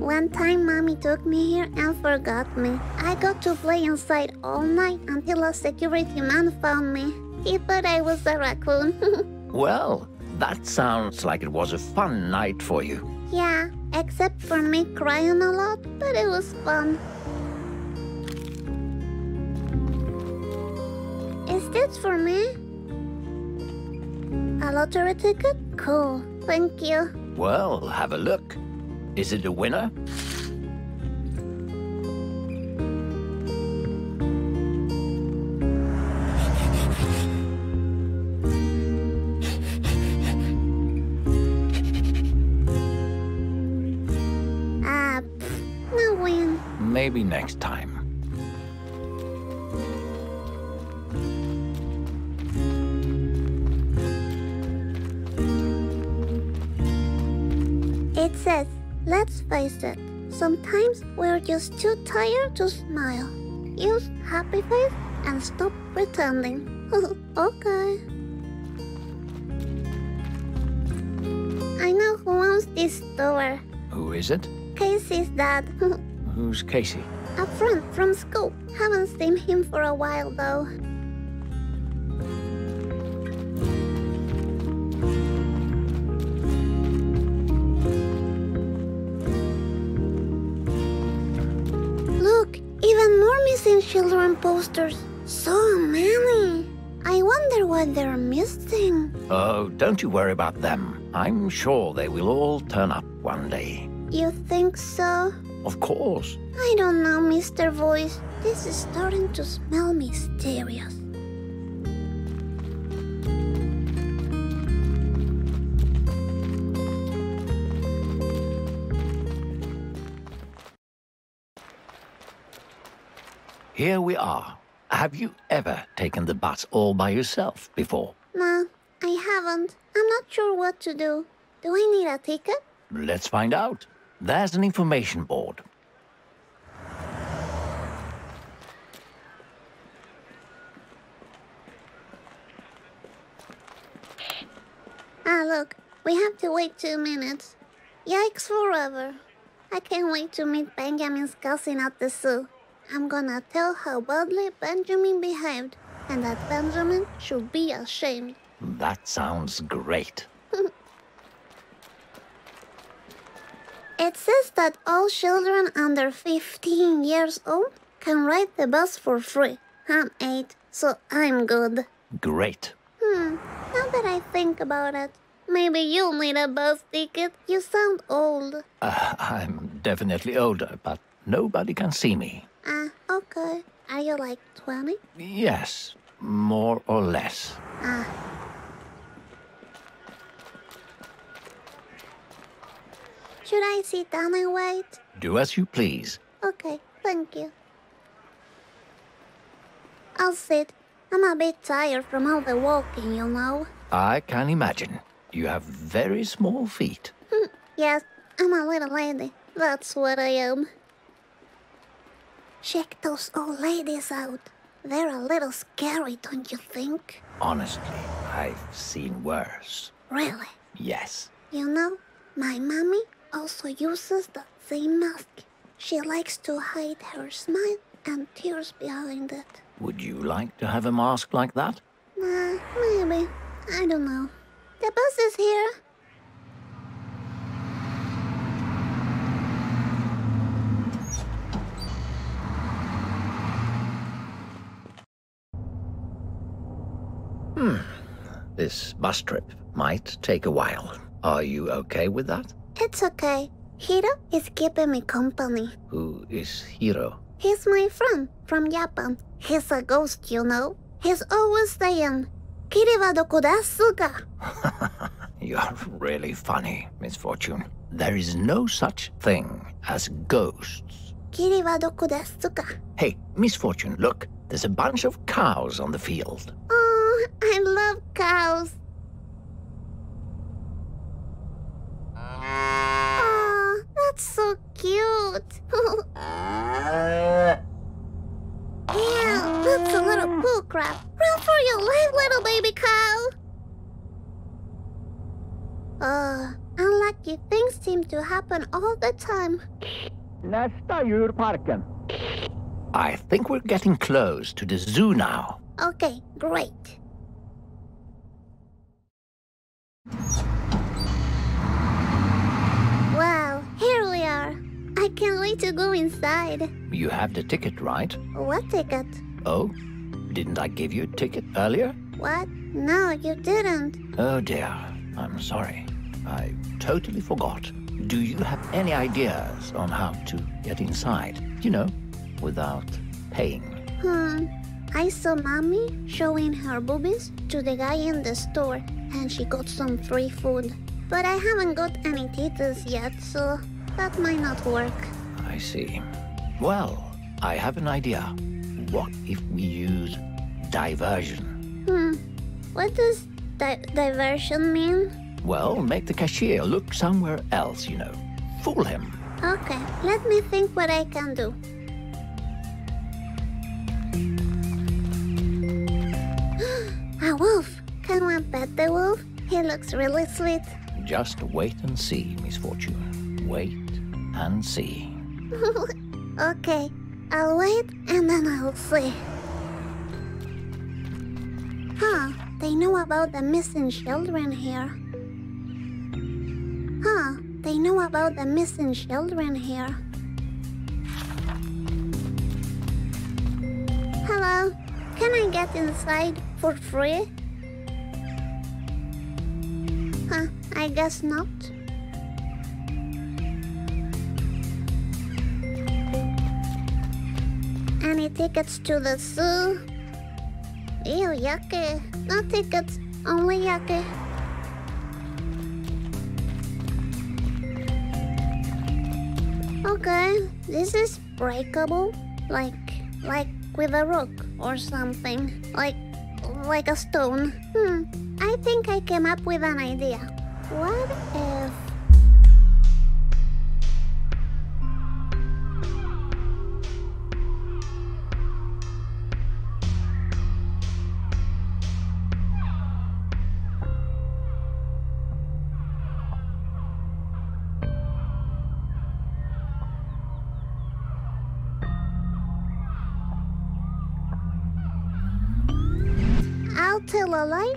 One time, mommy took me here and forgot me. I got to play inside all night until a security man found me. He thought I was a raccoon. Well, that sounds like it was a fun night for you. yeah, except for me crying a lot, but it was fun. Is this for me? A lottery ticket? Cool. Thank you. Well, have a look. Is it a winner? Ah, no win. Maybe next time. It says, let's face it, sometimes we're just too tired to smile. Use happy face and stop pretending. okay. I know who owns this store. Who is it? Casey's dad. Who's Casey? a friend from school. Haven't seen him for a while though. Children posters. So many. I wonder what they're missing. Oh, don't you worry about them. I'm sure they will all turn up one day. You think so? Of course. I don't know, Mr. Voice. This is starting to smell mysterious. Here we are. Have you ever taken the bus all by yourself before? No, I haven't. I'm not sure what to do. Do I need a ticket? Let's find out. There's an information board. Ah, look, we have to wait two minutes. Yikes forever. I can't wait to meet Benjamin's cousin at the zoo. I'm gonna tell how badly Benjamin behaved, and that Benjamin should be ashamed. That sounds great. It says that all children under 15 years old can ride the bus for free. I'm 8, so I'm good. Great. Hmm, now that I think about it, maybe you'll need a bus ticket. You sound old. Uh, I'm definitely older, but nobody can see me. Ah, okay. Are you like 20? Yes, more or less. Ah. Should I sit down and wait? Do as you please. Okay, thank you. I'll sit. I'm a bit tired from all the walking, you know. I can imagine. You have very small feet. Yes, I'm a little lady. That's what I am. Check those old ladies out. They're a little scary, don't you think? Honestly, I've seen worse. Really? Yes. You know, my mommy also uses the same mask. She likes to hide her smile and tears behind it. Would you like to have a mask like that? Nah, maybe. I don't know. The bus is here. This bus trip might take a while. Are you okay with that? It's okay. Hiro is keeping me company. Who is Hiro? He's my friend from Japan. He's a ghost, you know. He's always saying, Kiri wa doko desu ka? You're really funny, Misfortune. There is no such thing as ghosts. Kiri wa doko desu ka? Hey, Misfortune, look. There's a bunch of cows on the field. Oh, I love cows. Oh, that's so cute. Yeah, that's a little poo crap. Run for your life, little baby cow. Uh, unlucky things seem to happen all the time. Nästa djurparken. I think we're getting close to the zoo now. Okay, great. Wow, here we are. I can't wait to go inside. You have the ticket, right? What ticket? Oh? Didn't I give you a ticket earlier? What? No, you didn't. Oh dear. I'm sorry. I totally forgot. Do you have any ideas on how to get inside? You know, without paying. Hmm. I saw mommy showing her boobies to the guy in the store, and she got some free food. But I haven't got any titties yet, so that might not work. I see. Well, I have an idea. What if we use diversion? Hmm. What does di- diversion mean? Well, make the cashier look somewhere else, you know. Fool him. Okay, let me think what I can do. Wolf! Can one pet the wolf? He looks really sweet. Just wait and see, Misfortune. Wait and see. okay, I'll wait and then I'll see. Huh, they know about the missing children here. Huh, they know about the missing children here. Hello, can I get inside for free? Huh, I guess not. Any tickets to the zoo? Ew, yucky. No tickets, only yucky. Okay, this is breakable. Like, like with a rock or something. Like, like a stone. Hmm, I think I came up with an idea. What if...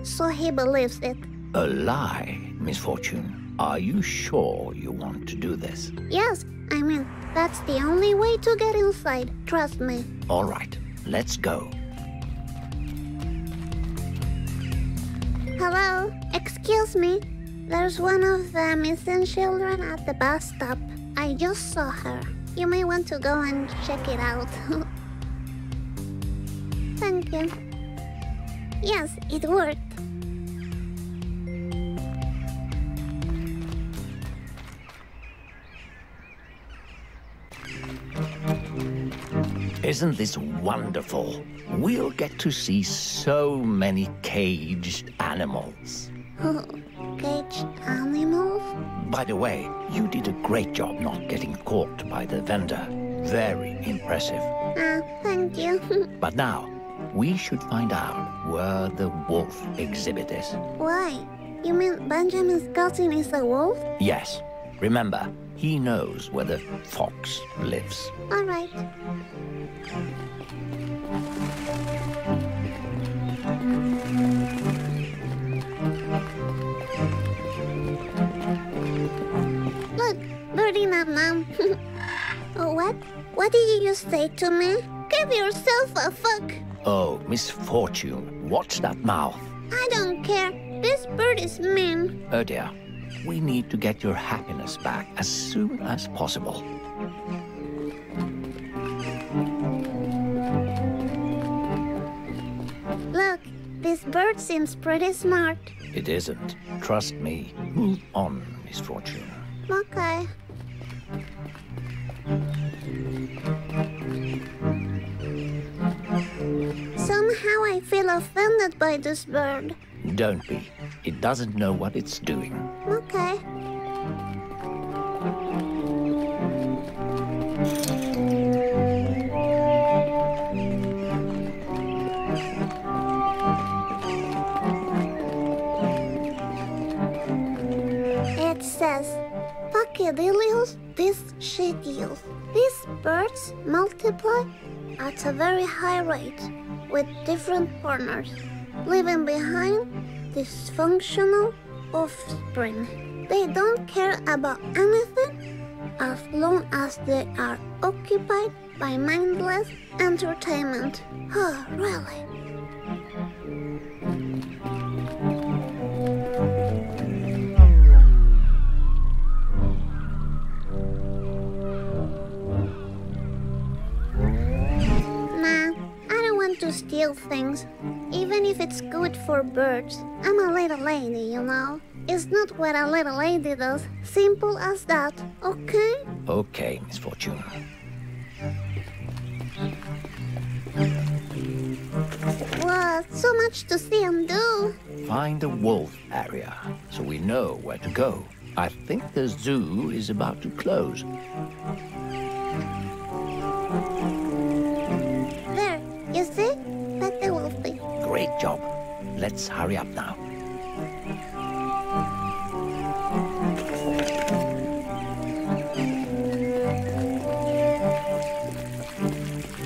so he believes it. A lie, Misfortune. Are you sure you want to do this? Yes, I mean, that's the only way to get inside. Trust me. All right, let's go. Hello? Excuse me. There's one of the missing children at the bus stop. I just saw her. You may want to go and check it out. Thank you. Yes, it worked. Isn't this wonderful? We'll get to see so many caged animals. Caged animals? By the way, you did a great job not getting caught by the vendor. Very impressive. Ah, thank you. But now, we should find out where the wolf exhibit is. Why? You mean Benjamin's cousin is a wolf? Yes, remember, he knows where the fox lives. All right. Look, Birdie Nam Nam. oh, what? What did you say to me? Give yourself a fuck. Oh, misfortune. Watch that mouth. I don't care. This bird is mean. Oh dear. We need to get your happiness back as soon as possible. Look, this bird seems pretty smart. It isn't. Trust me. Move on, Misfortune. Okay. Somehow I feel offended by this bird. Don't be. It doesn't know what it's doing. Okay. It says, Pachydilos dischidios. These birds multiply at a very high rate with different partners, leaving behind dysfunctional offspring. They don't care about anything as long as they are occupied by mindless entertainment. Oh, really? Want to steal things, even if it's good for birds. I'm a little lady, you know. It's not what a little lady does. Simple as that, okay? Okay, Misfortune. What? So much to see and do. Find the wolf area so we know where to go. I think the zoo is about to close. There, you see? Pet the wolfie. Great job. Let's hurry up now.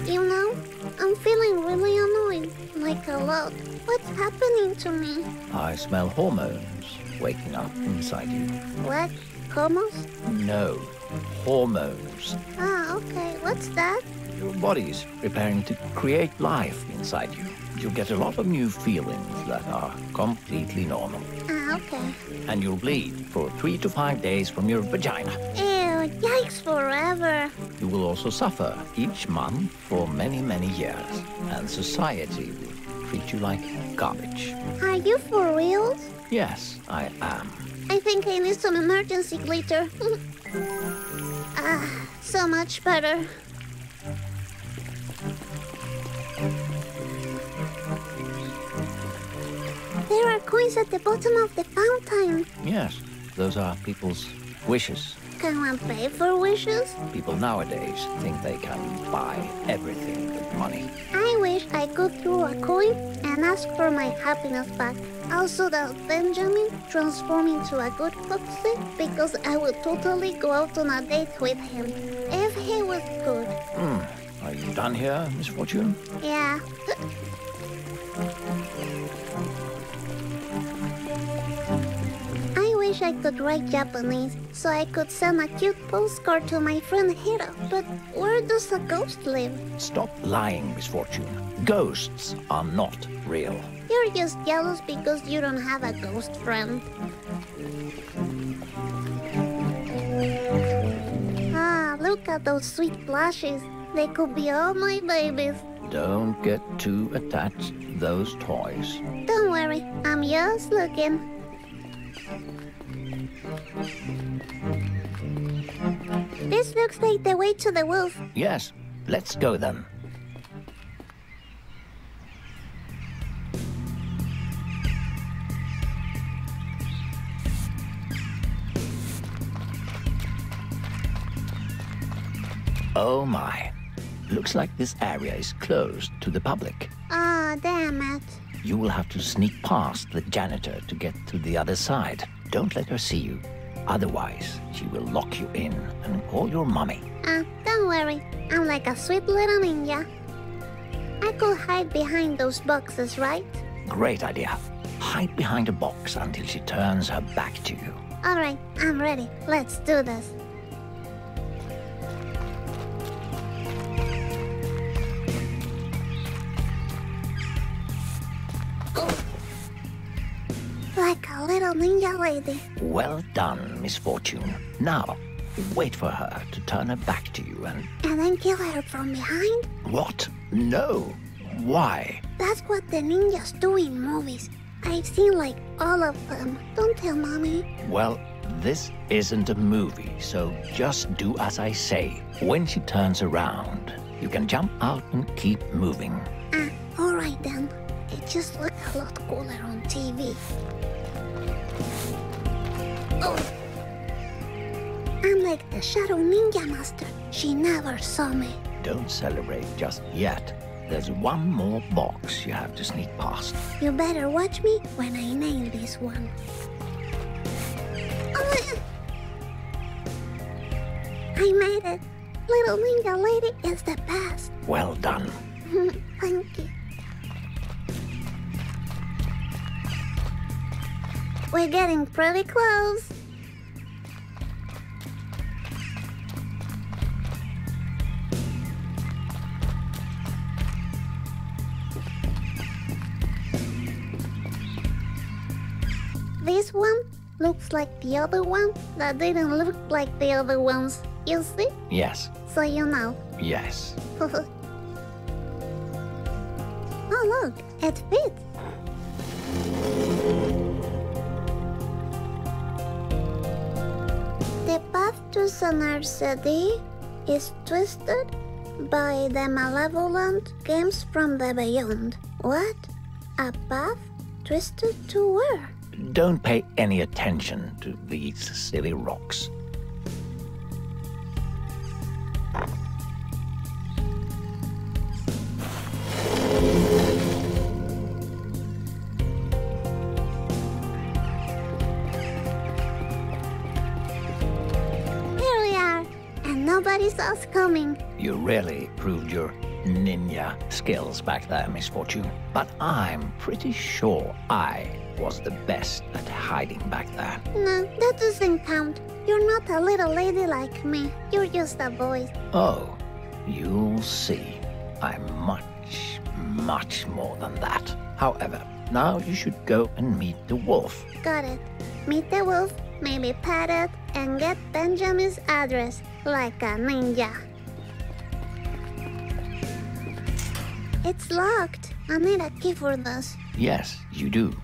You know, I'm feeling really annoyed. Like a lot. What's happening to me? I smell hormones waking up inside you. What? Hormones? No, hormones. Ah, okay. What's that? Your body's preparing to create life inside you. You'll get a lot of new feelings that are completely normal. Ah, okay. And you'll bleed for three to five days from your vagina. Ew, yikes forever. You will also suffer each month for many, many years. And society will treat you like garbage. Are you for real? Yes, I am. I think I need some emergency glitter. ah, so much better. Coins at the bottom of the fountain. Yes, those are people's wishes. Can one pay for wishes? People nowadays think they can buy everything with money. I wish I could throw a coin and ask for my happiness back. Also that Benjamin transform into a good foxy because I would totally go out on a date with him. If he was good. Hmm. Are you done here, Misfortune? Yeah. Wish I could write Japanese so I could send a cute postcard to my friend Hiro. But where does a ghost live? Stop lying, Misfortune. Ghosts are not real. You're just jealous because you don't have a ghost friend. Ah, look at those sweet blushes. They could be all my babies. Don't get too attached to those toys. Don't worry, I'm just looking. This looks like the way to the wolf. Yes, let's go then. Oh my. Looks like this area is closed to the public. Ah, damn it. You will have to sneak past the janitor to get to the other side. Don't let her see you. Otherwise, she will lock you in and call your mommy. Ah, don't worry. I'm like a sweet little ninja. I could hide behind those boxes, right? Great idea. Hide behind a box until she turns her back to you. Alright, I'm ready. Let's do this. Like a a ninja lady. Well done, Misfortune. Now, wait for her to turn her back to you and... And then kill her from behind? What? No. Why? That's what the ninjas do in movies. I've seen like all of them. Don't tell mommy. Well, this isn't a movie, so just do as I say. When she turns around, you can jump out and keep moving. Ah, alright then. It just looks a lot cooler on TV. Oh! I'm like the Shadow Ninja Master. She never saw me. Don't celebrate just yet. There's one more box you have to sneak past. You better watch me when I nail this one. Oh, I made it. Little ninja lady is the best. Well done. Thank you. We're getting pretty close. This one looks like the other one that didn't look like the other ones. You see? Yes, So you know. yes. oh look, it fits. The path to Sonar City is twisted by the malevolent games from the beyond. What? A path twisted to where? Don't pay any attention to these silly rocks. Nobody saw us coming. You really proved your ninja skills back there, Misfortune. But I'm pretty sure I was the best at hiding back there. No, that doesn't count. You're not a little lady like me. You're just a boy. Oh, you'll see. I'm much, much more than that. However, now you should go and meet the wolf. Got it. Meet the wolf, maybe pet it, and get Benjamin's address like a ninja. It's locked. I need a key for this. Yes, you do.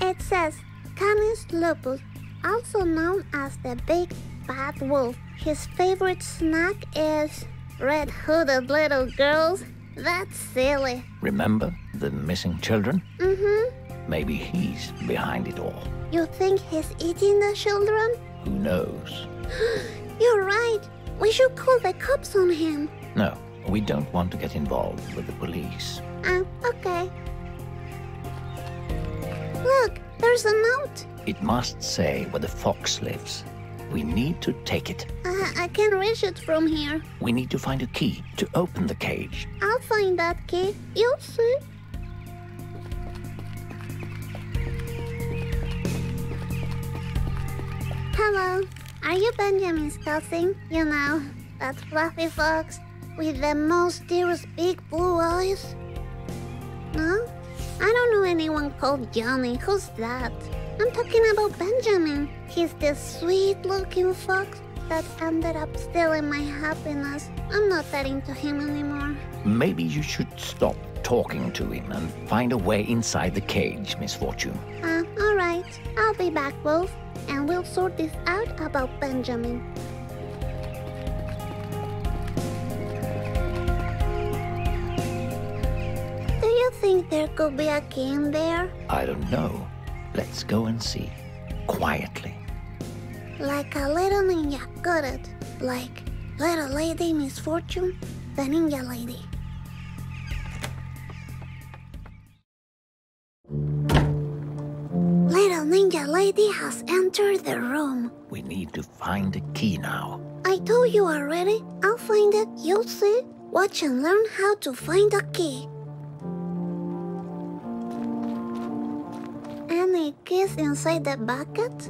It says Canis lupus, also known as the big bad wolf. His favorite snack is red hooded little girls. That's silly. Remember the missing children? Mm-hmm. Maybe he's behind it all. You think he's eating the children? Who knows? You're right. We should call the cops on him. No, we don't want to get involved with the police. Ah, okay. Look, there's a note. It must say where the fox lives. We need to take it. Uh, I can reach it from here. We need to find a key to open the cage. I'll find that key. You'll see. Hello. Are you Benjamin's cousin? You know, that fluffy fox with the most dearest big blue eyes? No? I don't know anyone called Johnny. Who's that? I'm talking about Benjamin. He's the sweet looking fox that ended up stealing my happiness. I'm not that into him anymore. Maybe you should stop talking to him and find a way inside the cage, Misfortune. Uh, alright. I'll be back, Wolf, and we'll sort this out about Benjamin. Do you think there could be a king there? I don't know. Let's go and see. Quietly. Like a little ninja, got it. Like little lady misfortune, the ninja lady. Little ninja lady has entered the room. We need to find a key now. I told you already. I'll find it. You'll see. Watch and learn how to find a key. Any keys inside the bucket?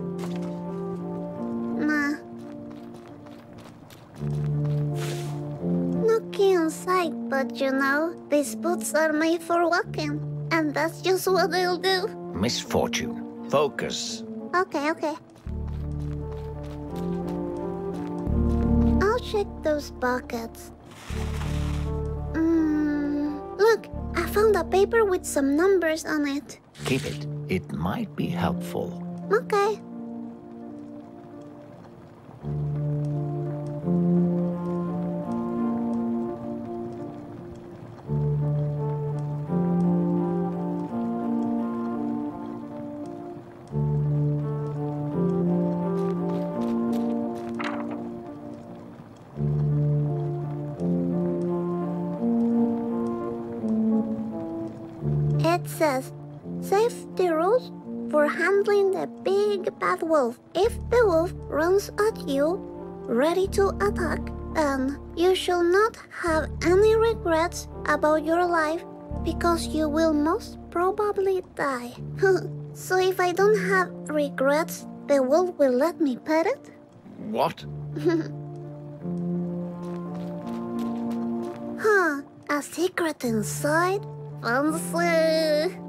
Nah. No key inside, but you know, these boots are made for walking. and that's just what they'll do. Misfortune. Focus. Okay, okay. I'll check those buckets. Mm, look, I found a paper with some numbers on it. Keep it. It might be helpful. Okay. Wolf. If the wolf runs at you, ready to attack, then you shall not have any regrets about your life because you will most probably die. so if I don't have regrets, the wolf will let me pet it? What? Huh, a secret inside? Fancy.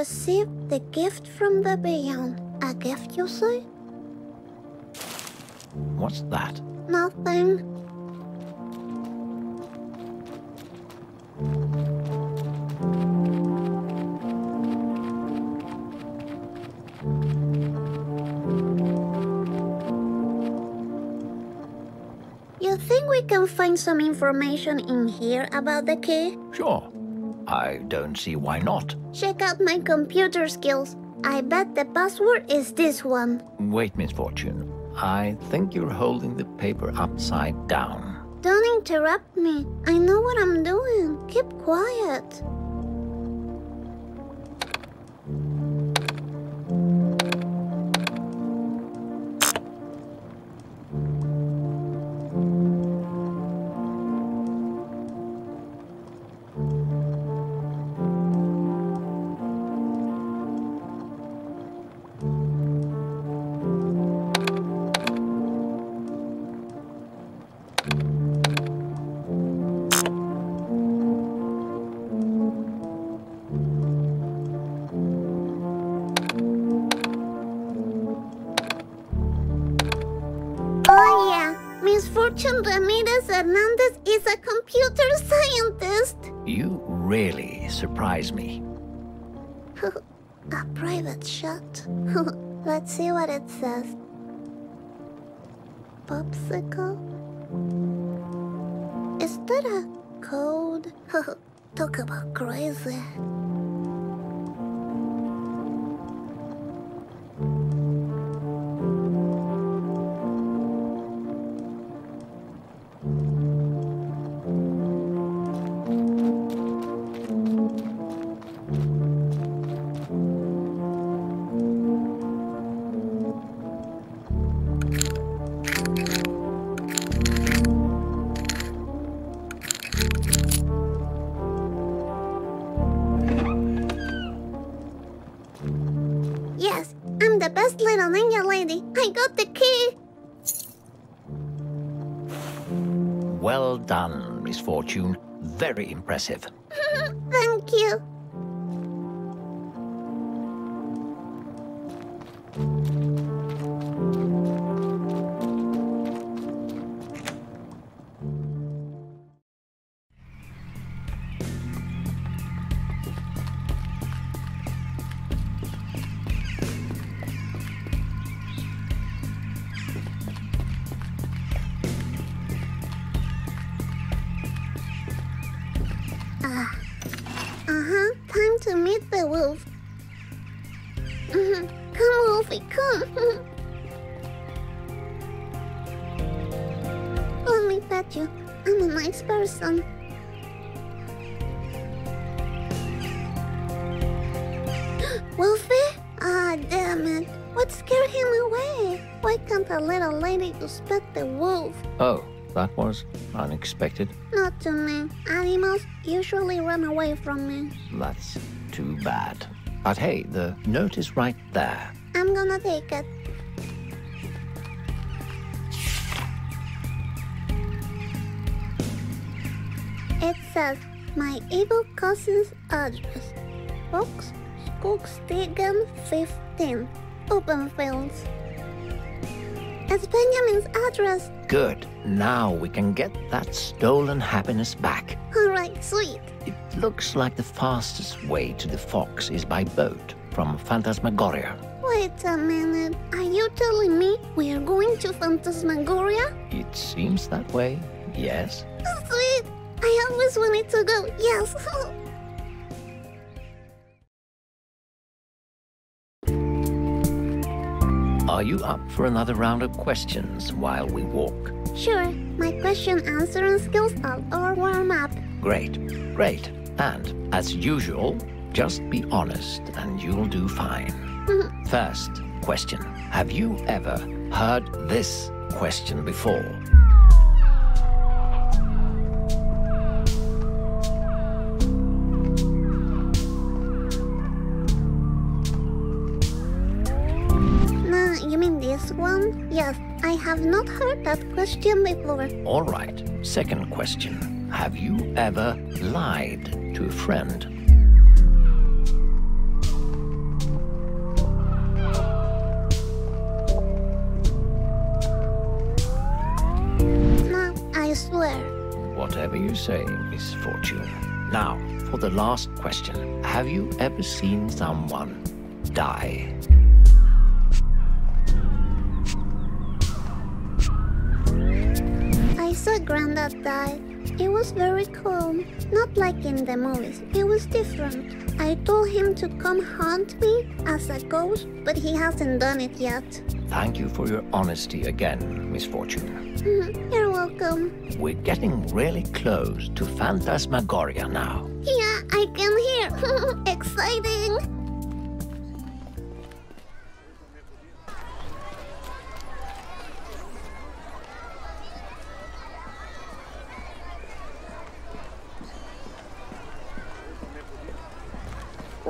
To receive the gift from the beyond. A gift, you say? What's that? Nothing. You think we can find some information in here about the key? Sure. I don't see why not. Check out my computer skills. I bet the password is this one. Wait, Misfortune. I think you're holding the paper upside down. Don't interrupt me. I know what I'm doing. Keep quiet. Hernandez is a computer scientist. You really surprise me. a private shot. Let's see what it says. Very impressive. Unexpected. Not to me. Animals usually run away from me. That's too bad. But hey, the note is right there. I'm gonna take it. It says, my evil cousin's address. Box, Skogstegen 15, Openfields. It's Benjamin's address. Now we can get that stolen happiness back. Alright, sweet. It looks like the fastest way to the Fox is by boat from Phantasmagoria. Wait a minute. Are you telling me we are going to Phantasmagoria? It seems that way, yes? Oh, sweet. I always wanted to go. Yes. Are you up for another round of questions while we walk? Sure. My question answering skills are all warm up. Great, great. And as usual, just be honest and you'll do fine. First question Have you ever heard this question before? This one? Yes, I have not heard that question before. All right. Second question Have you ever lied to a friend? No, I swear. Whatever you say, Misfortune. Now, for the last question Have you ever seen someone die? I saw Grandad die. It was very calm, not like in the movies. It was different. I told him to come haunt me as a ghost, but he hasn't done it yet. Thank you for your honesty again, Misfortune. Mhm, You're welcome. We're getting really close to Phantasmagoria now. Yeah, I can hear. Exciting.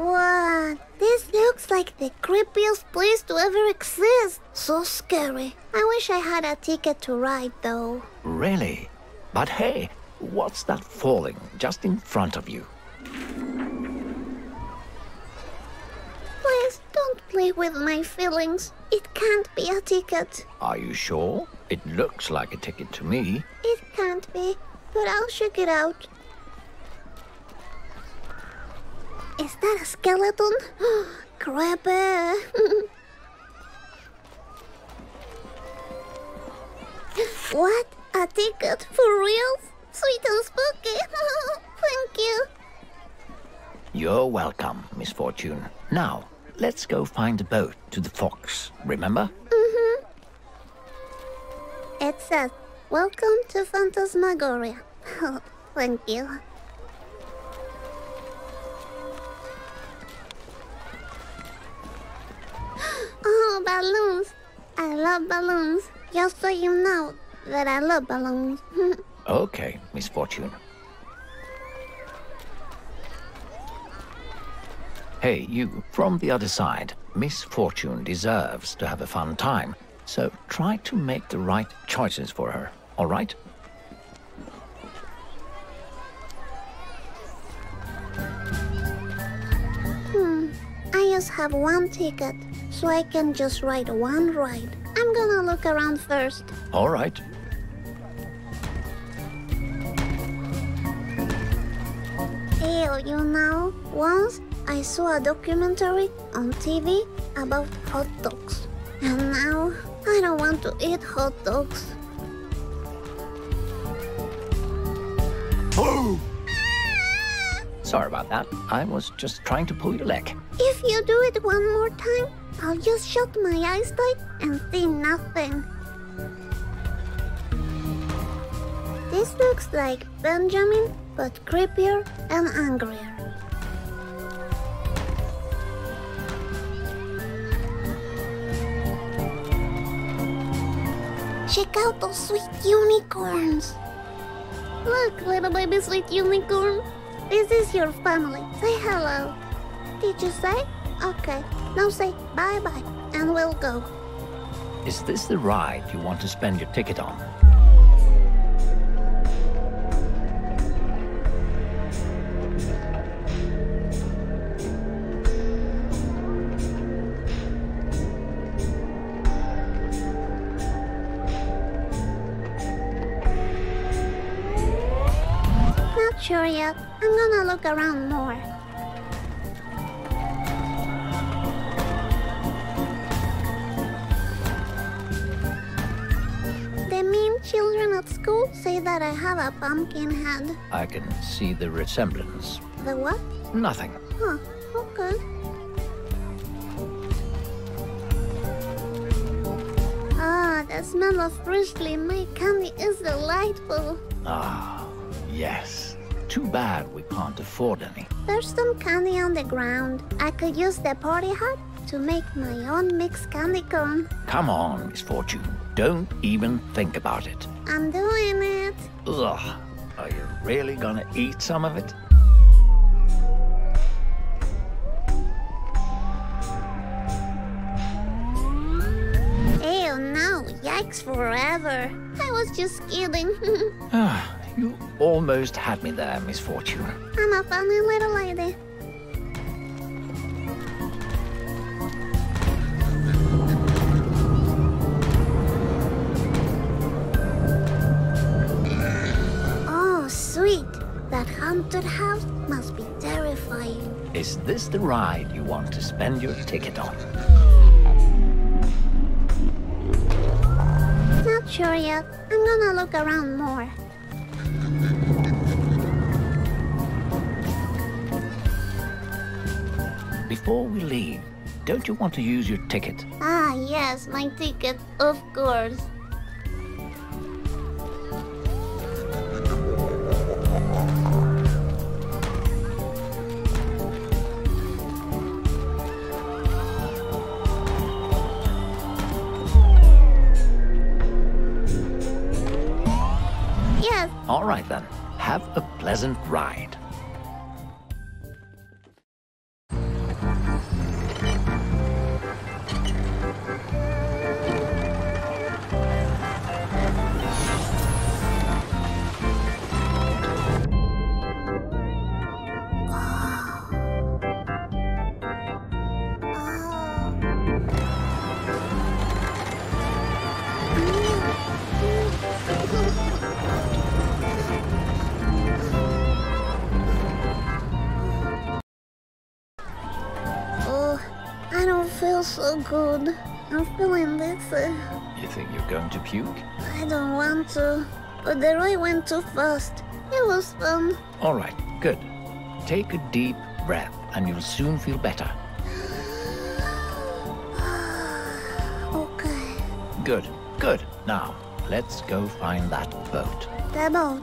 What? This looks like the creepiest place to ever exist. So scary. I wish I had a ticket to ride though. Really? But hey, what's that falling just in front of you? Please don't play with my feelings. It can't be a ticket. Are you sure? It looks like a ticket to me. It can't be, but I'll check it out. Is that a skeleton? Creepy. what? A ticket? For real? Sweet and spooky. Thank you. You're welcome, Misfortune. Now, let's go find a boat to the Fox, remember? Mm-hmm. It says, Welcome to Phantasmagoria. Thank you. Oh, balloons. I love balloons. Just so you know that I love balloons. Okay, Misfortune. Hey, you, from the other side. Misfortune deserves to have a fun time, so try to make the right choices for her, all right? hmm. I just have one ticket, so I can just ride one ride. I'm gonna look around first. All right. Ew, you know, once I saw a documentary on TV about hot dogs. And now I don't want to eat hot dogs. Oh! Sorry about that. I was just trying to pull your leg. If you do it one more time, I'll just shut my eyes tight and see nothing. This looks like Benjamin, but creepier and angrier. Check out those sweet unicorns. Look, little baby sweet unicorn. This is your family. Say hello. Did you say? Okay. Now say bye bye, and we'll go. Is this the ride you want to spend your ticket on? Not sure yet. I'm gonna look around more. At school say that I have a pumpkin head. I can see the resemblance. The what? Nothing. Huh, okay. Ah, the smell of freshly made candy is delightful. Ah, yes. Too bad we can't afford any. There's some candy on the ground. I could use the party hat to make my own mixed candy corn. Come on, Misfortune. Don't even think about it. I'm doing it. Ugh. Are you really gonna eat some of it? Ew, no, yikes forever. I was just kidding. Ah, you almost had me there, Misfortune. I'm a funny little lady. That haunted house must be terrifying. Is this the ride you want to spend your ticket on? Not sure yet. I'm gonna look around more. Before we leave, don't you want to use your ticket? Ah, yes, my ticket, of course. All right then. Have a pleasant ride. So good. I'm feeling dizzy. You think you're going to puke? I don't want to, but the ride went too fast. It was fun. All right, good. Take a deep breath and you'll soon feel better. okay. Good, good. Now, let's go find that boat. The boat.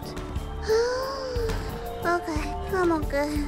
okay, I'm okay.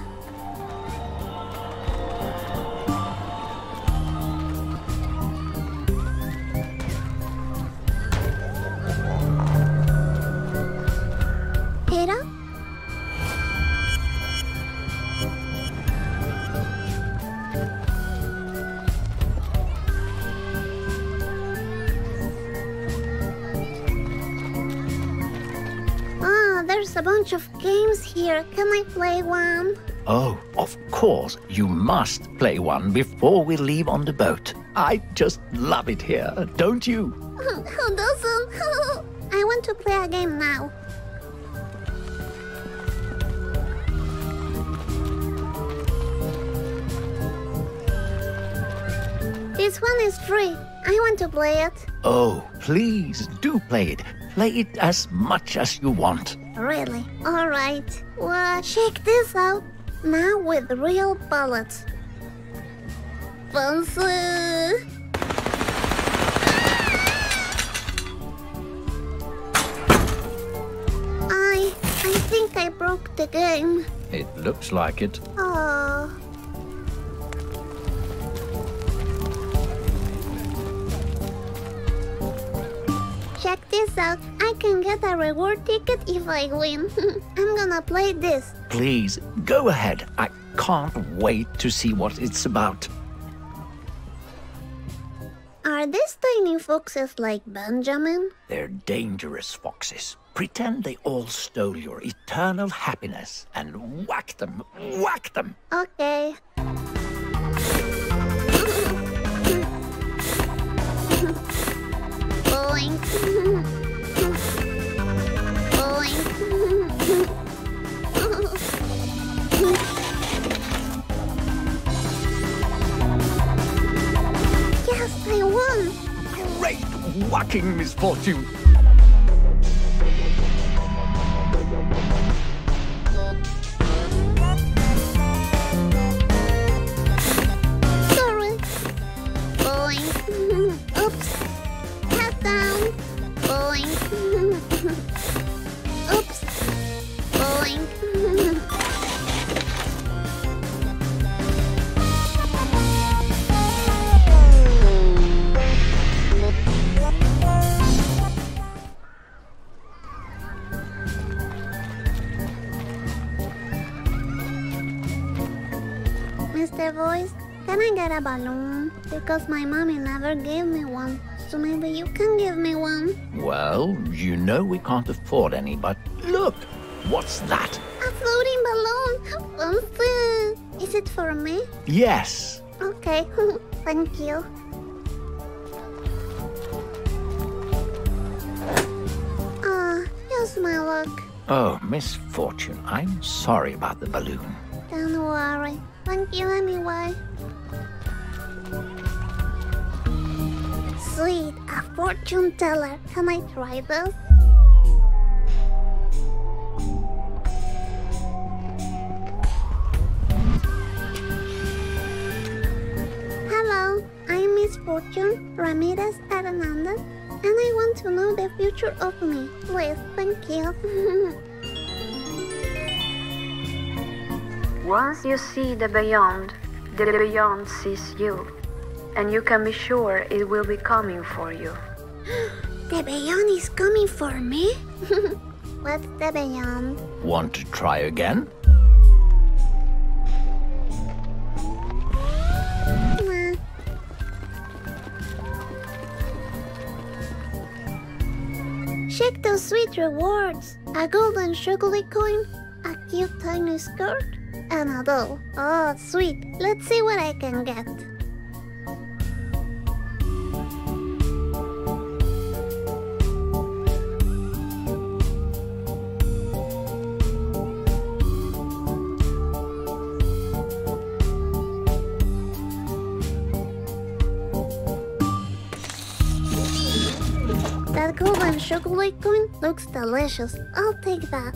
Can I play one? Oh, of course, you must play one before we leave on the boat. I just love it here, don't you? Who doesn't? I want to play a game now. This one is free. I want to play it. Oh, please do play it. Play it as much as you want. Really? Alright. Well, check this out. Now with real bullets. Fancy! I... I think I broke the game. It looks like it. Oh. Check this out. I can get a reward ticket if I win. I'm gonna play this. Please, go ahead. I can't wait to see what it's about. Are these tiny foxes like Benjamin? They're dangerous foxes. Pretend they all stole your eternal happiness and whack them, whack them. Okay. Boing. Boing. Yes, I won! Great whacking misfortune! Sorry. Boing. Oops. Down. Boing. Oops. Boing. Mr. Voice, can I get a balloon? Because my mommy never gave me one. So maybe you can give me one. Well, you know we can't afford any, but look! What's that? A floating balloon! Fancy! Is it for me? Yes. Okay, thank you. Ah, here's my luck. Oh, misfortune. I'm sorry about the balloon. Don't worry. Thank you anyway. Sweet, a fortune teller. Can I try this? Hello, I'm Misfortune Ramirez Hernandez, and I want to know the future of me. Please, thank you. Once you see the beyond, the beyond sees you, and you can be sure it will be coming for you. the beyond is coming for me? What's the beyond? Want to try again? Nah. Check those sweet rewards. A golden chocolate coin, a cute tiny skirt, and a doll. Oh, sweet. Let's see what I can get. That golden chocolate coin looks delicious. I'll take that.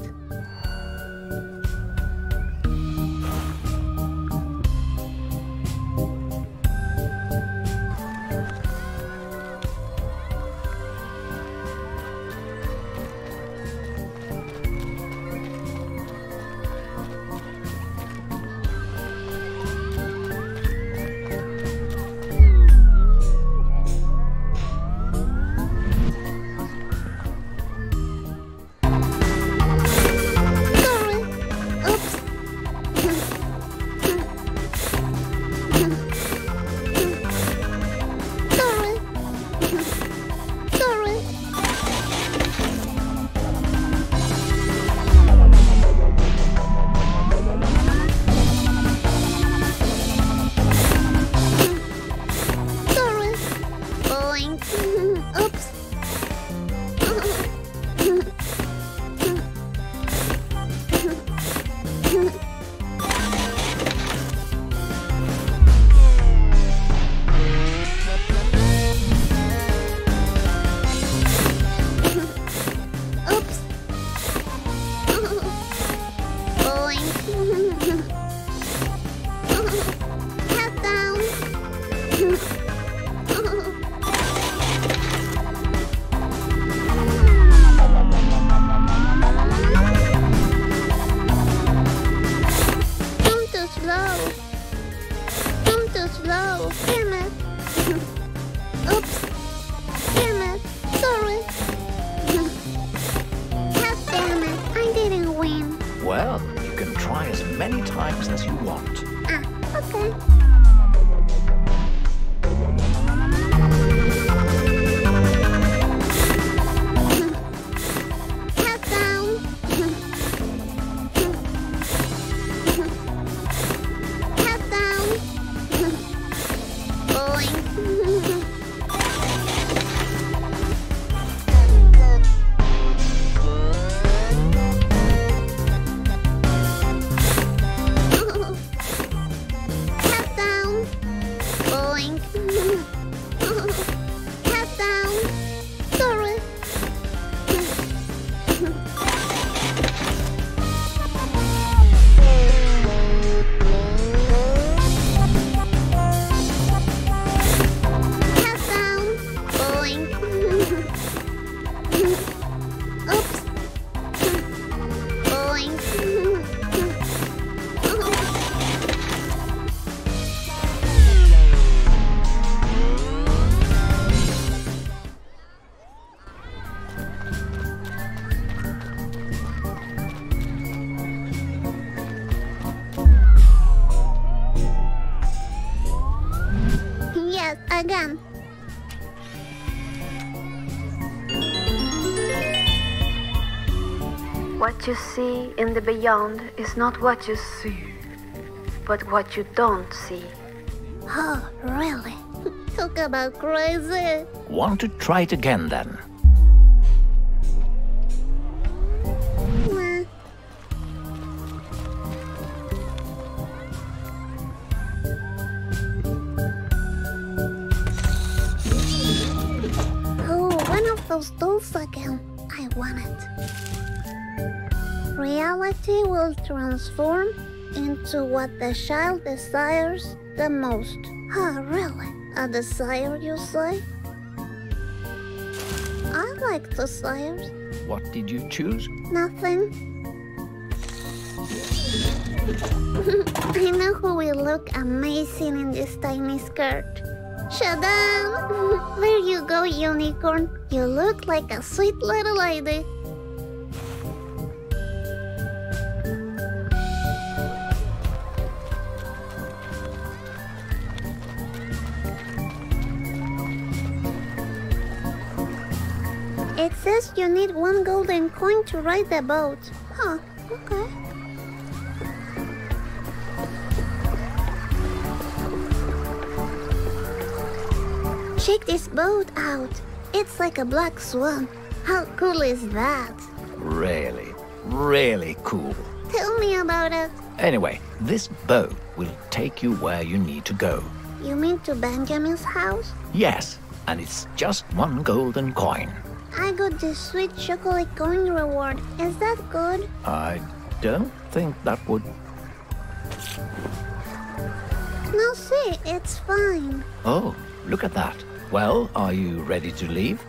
What you see in the beyond is not what you see, but what you don't see. Oh, really? Talk about crazy. Want to try it again then? The child desires the most. Oh, really? Uh, a desire, you say? I like desires. What did you choose? Nothing. I know who will look amazing in this tiny skirt. Shadan! There you go, unicorn. You look like a sweet little lady. To ride the boat. Huh, okay. Check this boat out. It's like a black swan. How cool is that? Really, really cool. Tell me about it. Anyway, this boat will take you where you need to go. You mean to Benjamin's house? Yes, and it's just one golden coin. I got this sweet chocolate coin reward. Is that good? I don't think that would. No, see, it's fine. Oh, look at that. Well, are you ready to leave?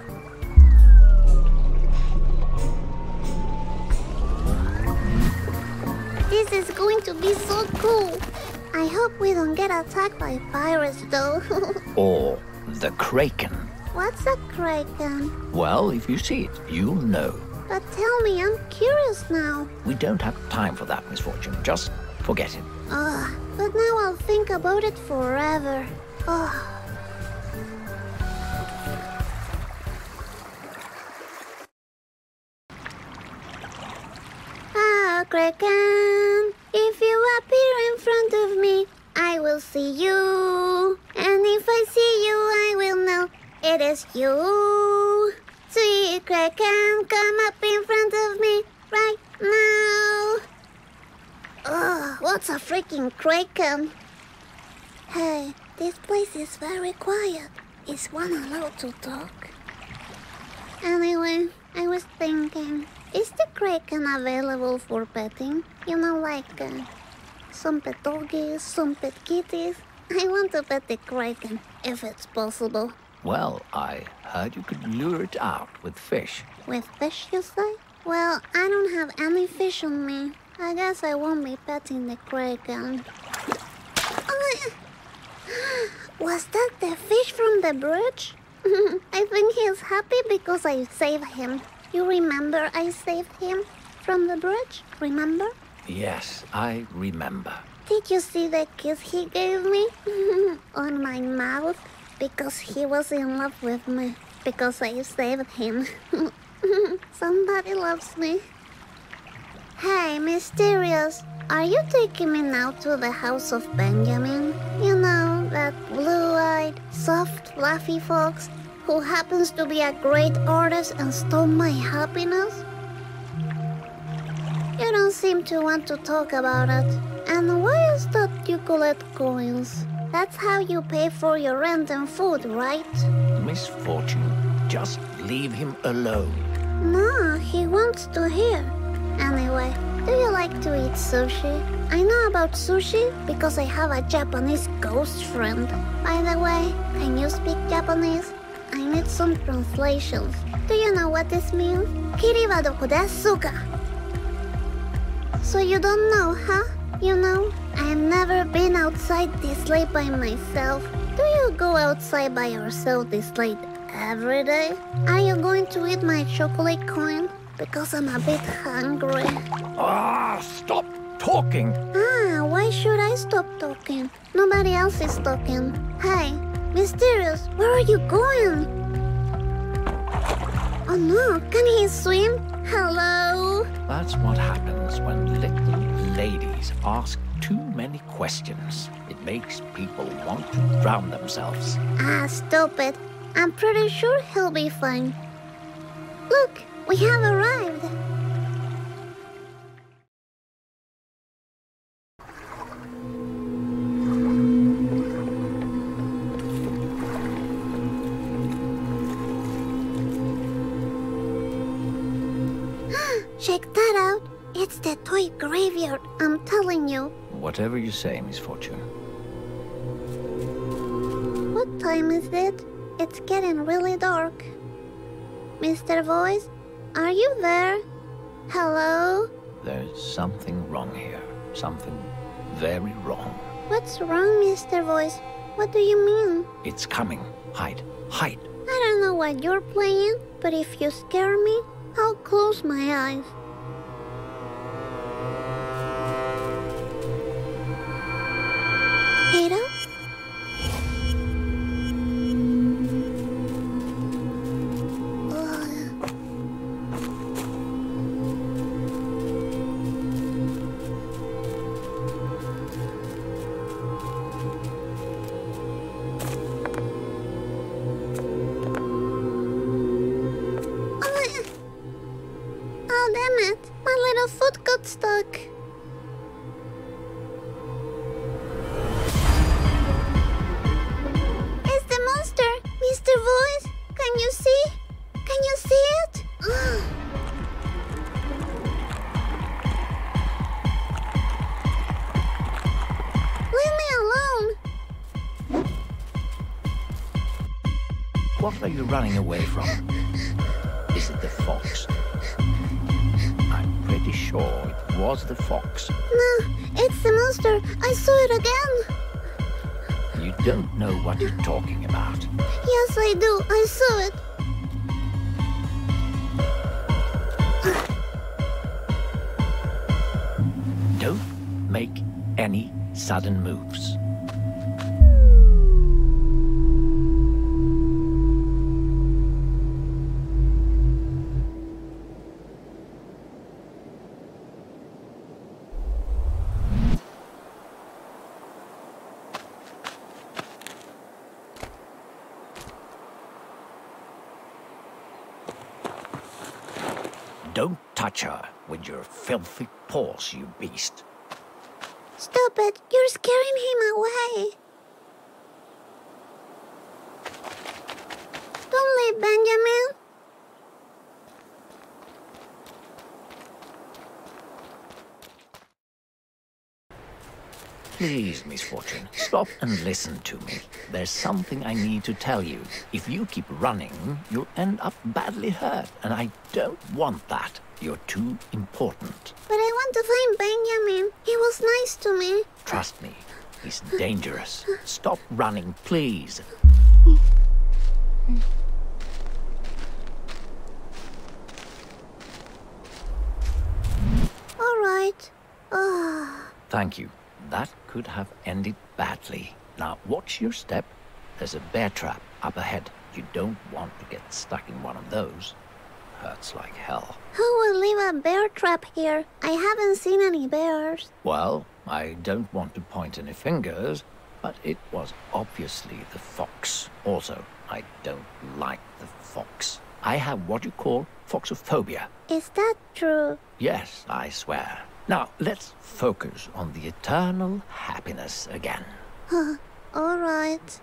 This is going to be so cool. I hope we don't get attacked by pirates, though. Or the Kraken? What's a kraken? Well, if you see it, you'll know. But tell me, I'm curious now. We don't have time for that, Misfortune. Just forget it. Ugh, but now I'll think about it forever. Ugh. Ah, Kraken, if you appear in front of me, I will see you. And if I see you, I will know it is you. Secret Kraken, come up in front of me right now. Ugh, what's a freaking kraken? Hey, this place is very quiet. Is one allowed to talk? Anyway, I was thinking, is the kraken available for petting? You know, like uh, some pet doggies, some pet kitties. I want to pet the kraken, if it's possible. Well, I heard you could lure it out with fish. With fish, you say? Well, I don't have any fish on me. I guess I won't be petting the kraken. Was that the fish from the bridge? I think he's happy because I saved him. You remember I saved him from the bridge? Remember? Yes, I remember. Did you see the kiss he gave me? On my mouth? Because he was in love with me. Because I saved him. Somebody loves me. Hey, Mysterious. Are you taking me now to the house of Benjamin? You know, that blue-eyed, soft, fluffy fox who happens to be a great artist and stole my happiness? You don't seem to want to talk about it. And why is that you collect coins? That's how you pay for your rent and food, right? Misfortune, just leave him alone. No, he wants to hear. Anyway, do you like to eat sushi? I know about sushi because I have a Japanese ghost friend. By the way, can you speak Japanese? I need some translations. Do you know what this means? Kiri wa desu ka? So you don't know, huh? You know, I've never been outside this late by myself. Do you go outside by yourself this late every day? Are you going to eat my chocolate coin? Because I'm a bit hungry. Ah, stop talking! Ah, why should I stop talking? Nobody else is talking. Hey, Mysterious, where are you going? Oh no, can he swim? Hello? That's what happens when little ladies ask too many questions. It makes people want to drown themselves. Ah, stop it. I'm pretty sure he'll be fine. Look, we have arrived. Check that out. It's the toy graveyard, I'm telling you. Whatever you say, Misfortune. What time is it? It's getting really dark. Mr. Voice, are you there? Hello? There's something wrong here. Something very wrong. What's wrong, Mr. Voice? What do you mean? It's coming. Hide. Hide. I don't know what you're playing, but if you scare me, I'll close my eyes. Don't touch her with your filthy paws, you beast. Stop it. You're scaring him away. Don't leave, Benjamin. Please, Misfortune, stop and listen to me. There's something I need to tell you. If you keep running, you'll end up badly hurt, and I don't want that. You're too important. But I want to find Benjamin. He was nice to me. Trust me, he's dangerous. Stop running, please. All right. Ah. Thank you. That could have ended badly. Now, watch your step. There's a bear trap up ahead. You don't want to get stuck in one of those. Hurts like hell. Who will leave a bear trap here? I haven't seen any bears. Well, I don't want to point any fingers, but it was obviously the fox. Also, I don't like the fox. I have what you call foxophobia. Is that true? Yes, I swear. Now, let's focus on the eternal happiness again. All right.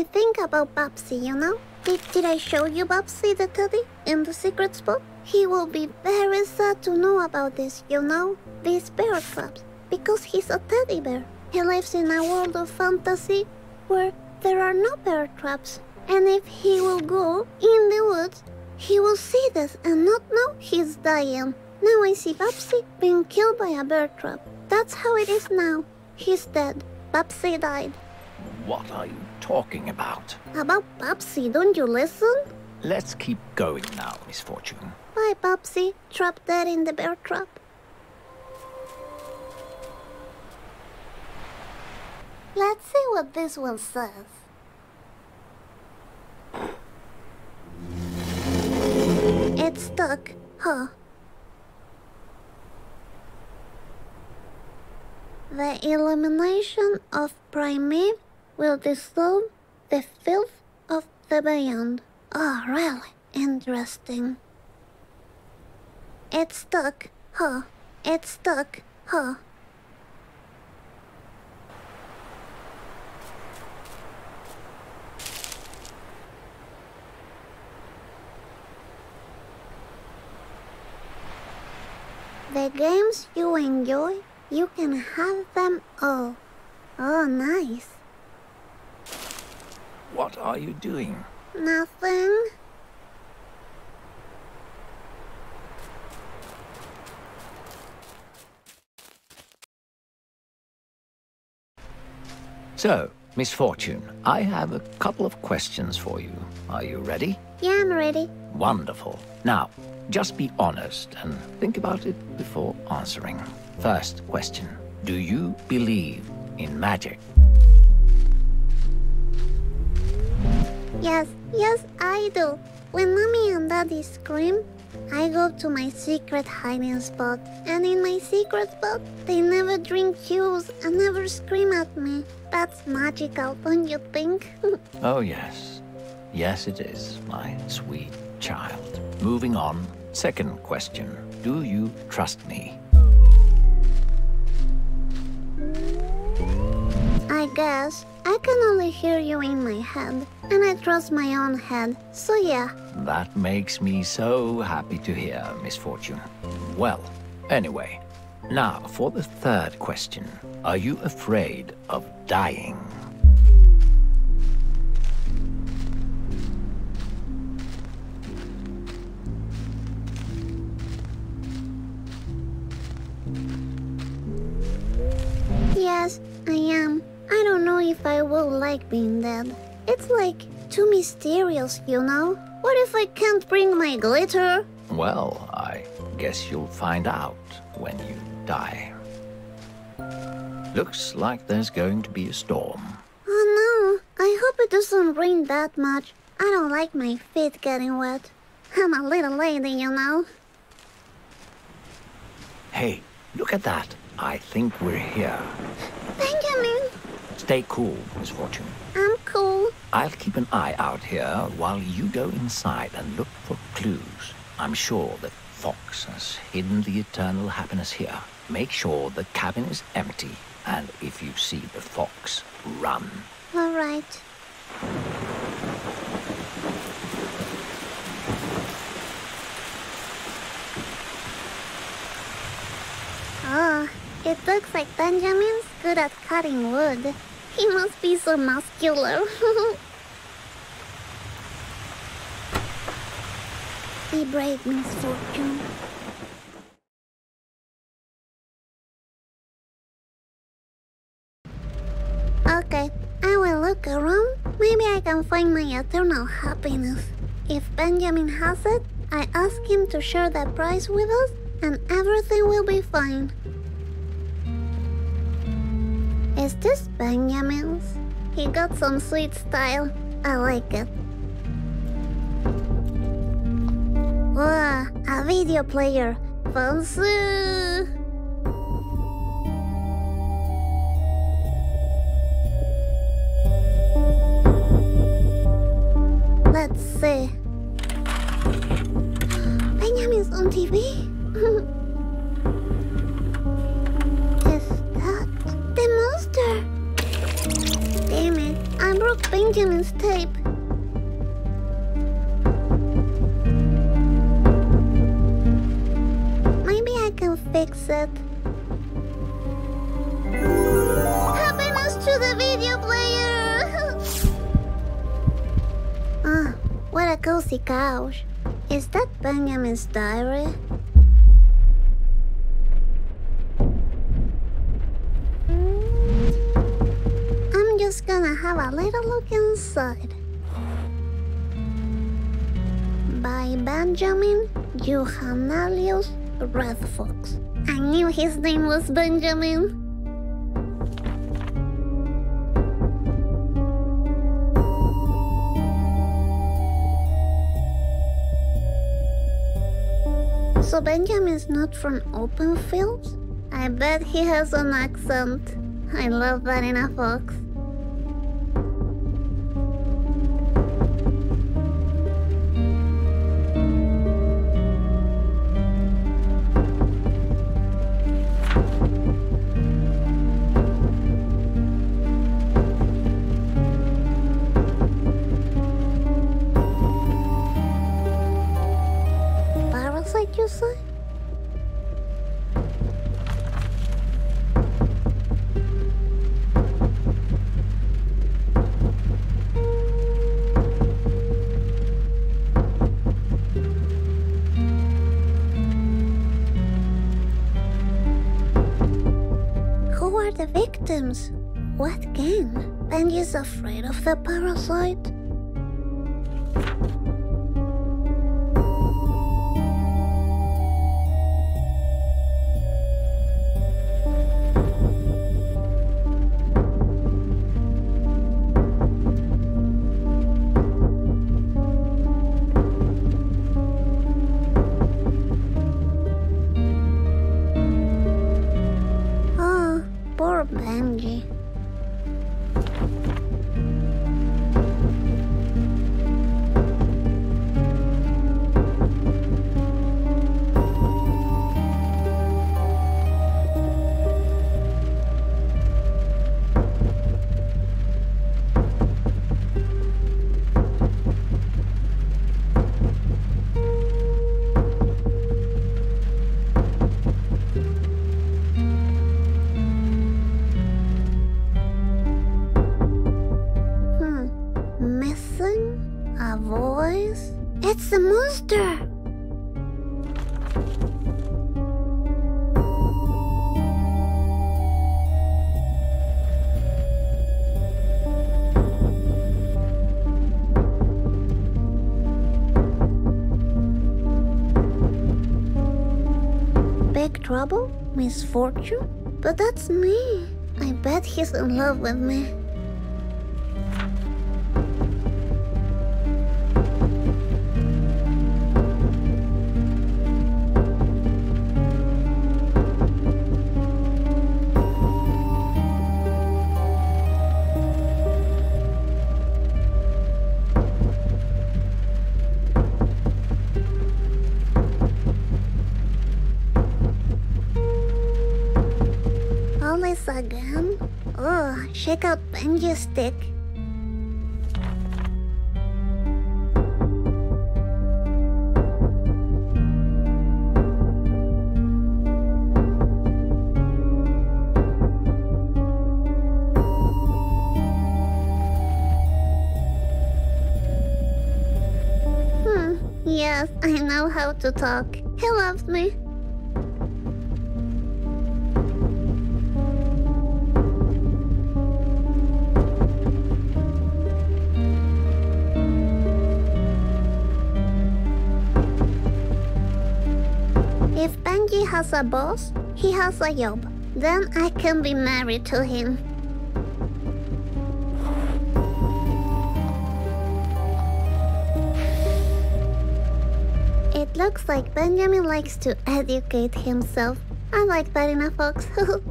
Me think about Bubsy, you know? Did, did I show you Bubsy the teddy in the secret spot? He will be very sad to know about this, you know? These bear traps. Because he's a teddy bear. He lives in a world of fantasy where there are no bear traps. And if he will go in the woods, he will see this and not know he's dying. Now I see Bubsy being killed by a bear trap. That's how it is now. He's dead. Bubsy died. What are you talking about? About Bubsy, don't you listen? Let's keep going now, Misfortune. Bye, Bubsy. Trapped dead in the bear trap. Let's see what this one says. It's stuck, huh? The elimination of Primate will dissolve the filth of the beyond. Oh, ah, really? Interesting. It's stuck, huh? It's stuck, huh? The games you enjoy, you can have them all. Oh, nice. What are you doing? Nothing. So, Misfortune, I have a couple of questions for you. Are you ready? Yeah, I'm ready. Wonderful. Now, just be honest and think about it before answering. First question Do you believe in magic? Yes, yes, I do. When mommy and daddy scream, I go to my secret hiding spot. And in my secret spot, they never drink juice and never scream at me. That's magical, don't you think? Oh, yes. Yes, it is, my sweet child. Moving on. Second question Do you trust me? I guess. I can only hear you in my head. And I trust my own head. So yeah. That makes me so happy to hear, Misfortune. Well, anyway, now for the third question Are you afraid of dying? Yes, I am. I don't know if I will like being dead. It's like too mysterious, you know? What if I can't bring my glitter? Well, I guess you'll find out when you die. Looks like there's going to be a storm. Oh no, I hope it doesn't rain that much. I don't like my feet getting wet. I'm a little lady, you know. Hey, look at that. I think we're here. Benjamin, Stay cool, Misfortune. I'm cool. I'll keep an eye out here while you go inside and look for clues. I'm sure that Fox has hidden the eternal happiness here. Make sure the cabin is empty, and if you see the fox, run. All right. Oh, it looks like Benjamin's good at cutting wood. He must be so muscular. be brave, Miss Fortune. Okay, I will look around. Maybe I can find my eternal happiness. If Benjamin has it, I ask him to share that prize with us and everything will be fine. Is this Benjamin's? He got some sweet style. I like it. Wow, a video player. Fancy! Let's see. Benjamin's on TV? broke Benjamin's tape. Maybe I can fix it. Happiness to the video player! ah, what a cozy couch. Is that Benjamin's diary? Gonna have a little look inside. By Benjamin Johannelius Red Fox. I knew his name was Benjamin. So Benjamin's not from open fields? I bet he has an accent. I love that in a fox. Afraid of the parasite? Trouble? Misfortune? But that's me. I bet he's in love with me. Check out Banjo Stick. Hmm, yes, I know how to talk. He loves me. Has a boss, he has a job. Then I can be married to him. It looks like Benjamin likes to educate himself. I like that in a fox.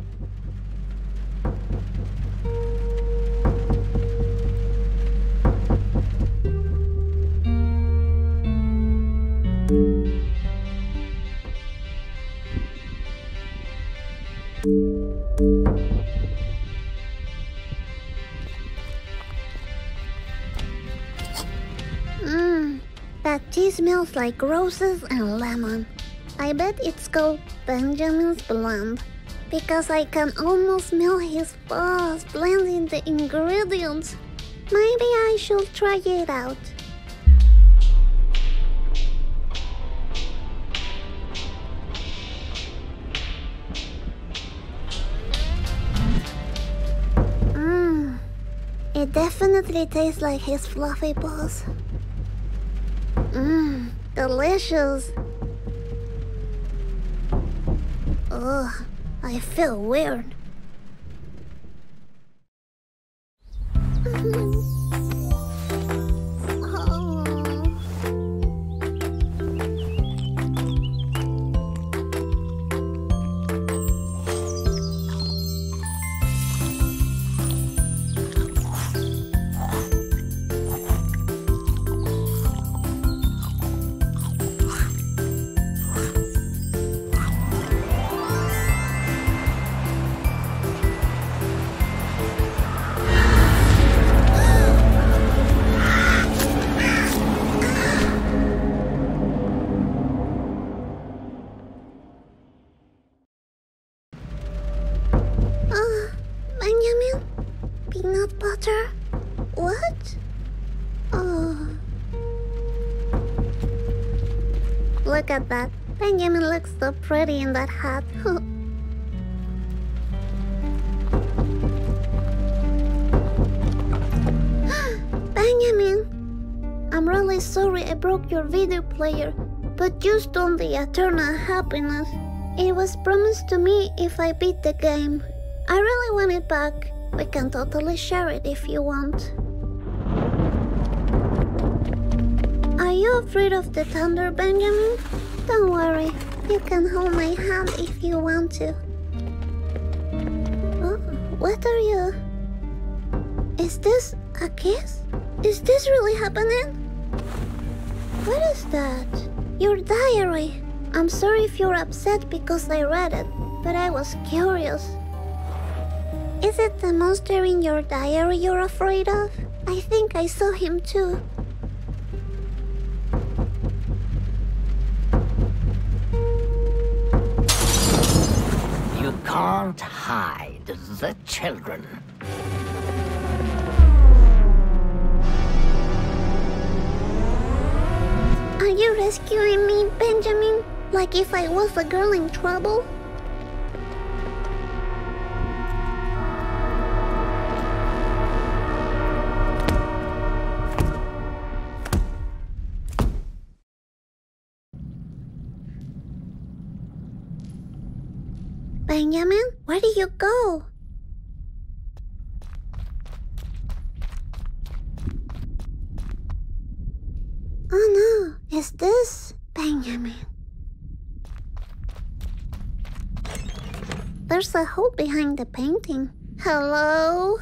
smells like roses and lemon. I bet it's called Benjamin's Blend because I can almost smell his fuzz blending the ingredients. Maybe I should try it out. Mmm, it definitely tastes like his fluffy balls. Mmm, delicious. Ugh, I feel weird. That. Benjamin looks so pretty in that hat. Benjamin! I'm really sorry I broke your video player, but you stole the eternal happiness. It was promised to me if I beat the game. I really want it back. We can totally share it if you want. Are you afraid of the thunder, Benjamin? Don't worry. You can hold my hand if you want to. Oh, what are you? Is this a kiss? Is this really happening? What is that? Your diary. I'm sorry if you're upset because I read it, but I was curious. Is it the monster in your diary you're afraid of? I think I saw him too. Can't hide the children. Are you rescuing me, Benjamin? Like if I was a girl in trouble? Benjamin, where did you go? Oh no, is this Benjamin? There's a hole behind the painting. Hello?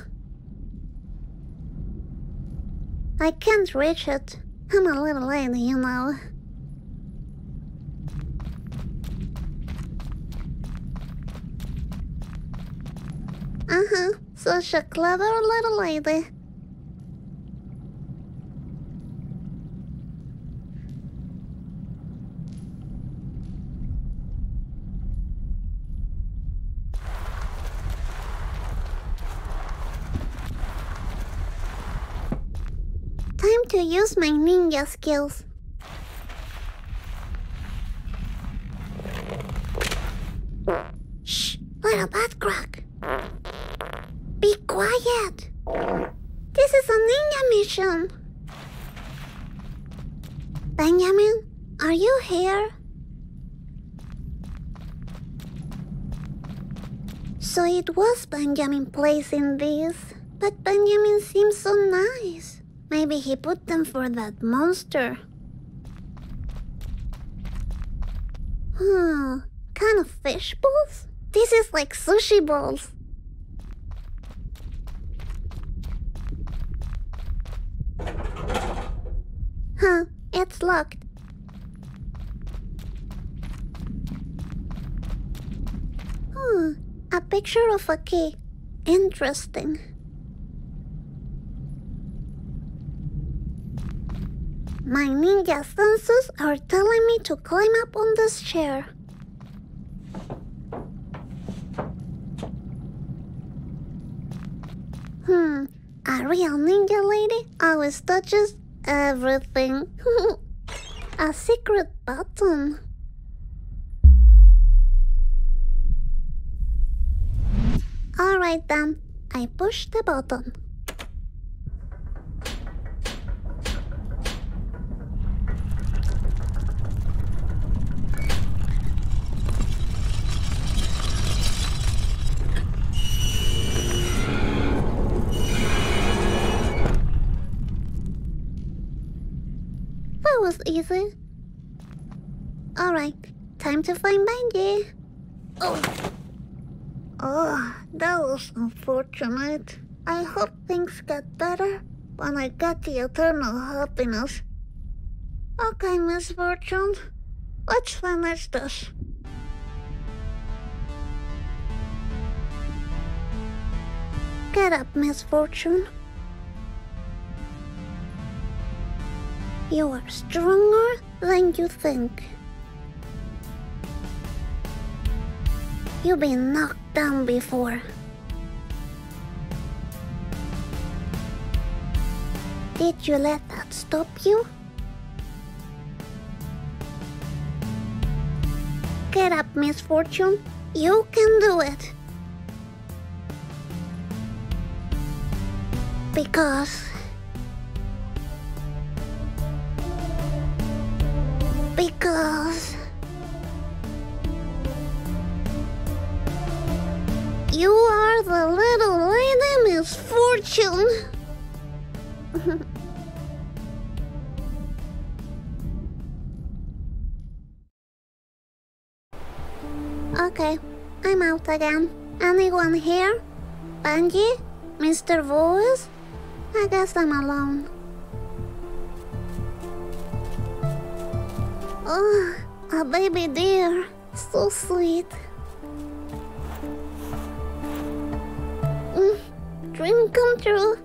I can't reach it. I'm a little lady, you know. Mm-hmm. Uh-huh. Such a clever little lady. Time to use my ninja skills. Shh, little butt crack. Quiet. This is a ninja mission. Benjamin, are you here? So it was Benjamin placing these, but Benjamin seems so nice. Maybe he put them for that monster. Hmm, kind of fish balls? This is like sushi balls. Huh, it's locked. Hmm, a picture of a key. Interesting. My ninja senses are telling me to climb up on this chair. Hmm, a real ninja lady always touches everything. a secret button. Alright then, I push the button. Easy. Alright, time to find Benji. Oh. Oh, that was unfortunate. I hope things get better when I get the eternal happiness. Okay, Misfortune, let's finish this. Get up, Misfortune. You are stronger than you think. You've been knocked down before. Did you let that stop you? Get up, misfortune. You can do it. Because because you are the little lady misfortune. okay, I'm out again. Anyone here? Benji? Mr. Voice? I guess I'm alone. Oh, a baby deer. So sweet. Mm, dream come true.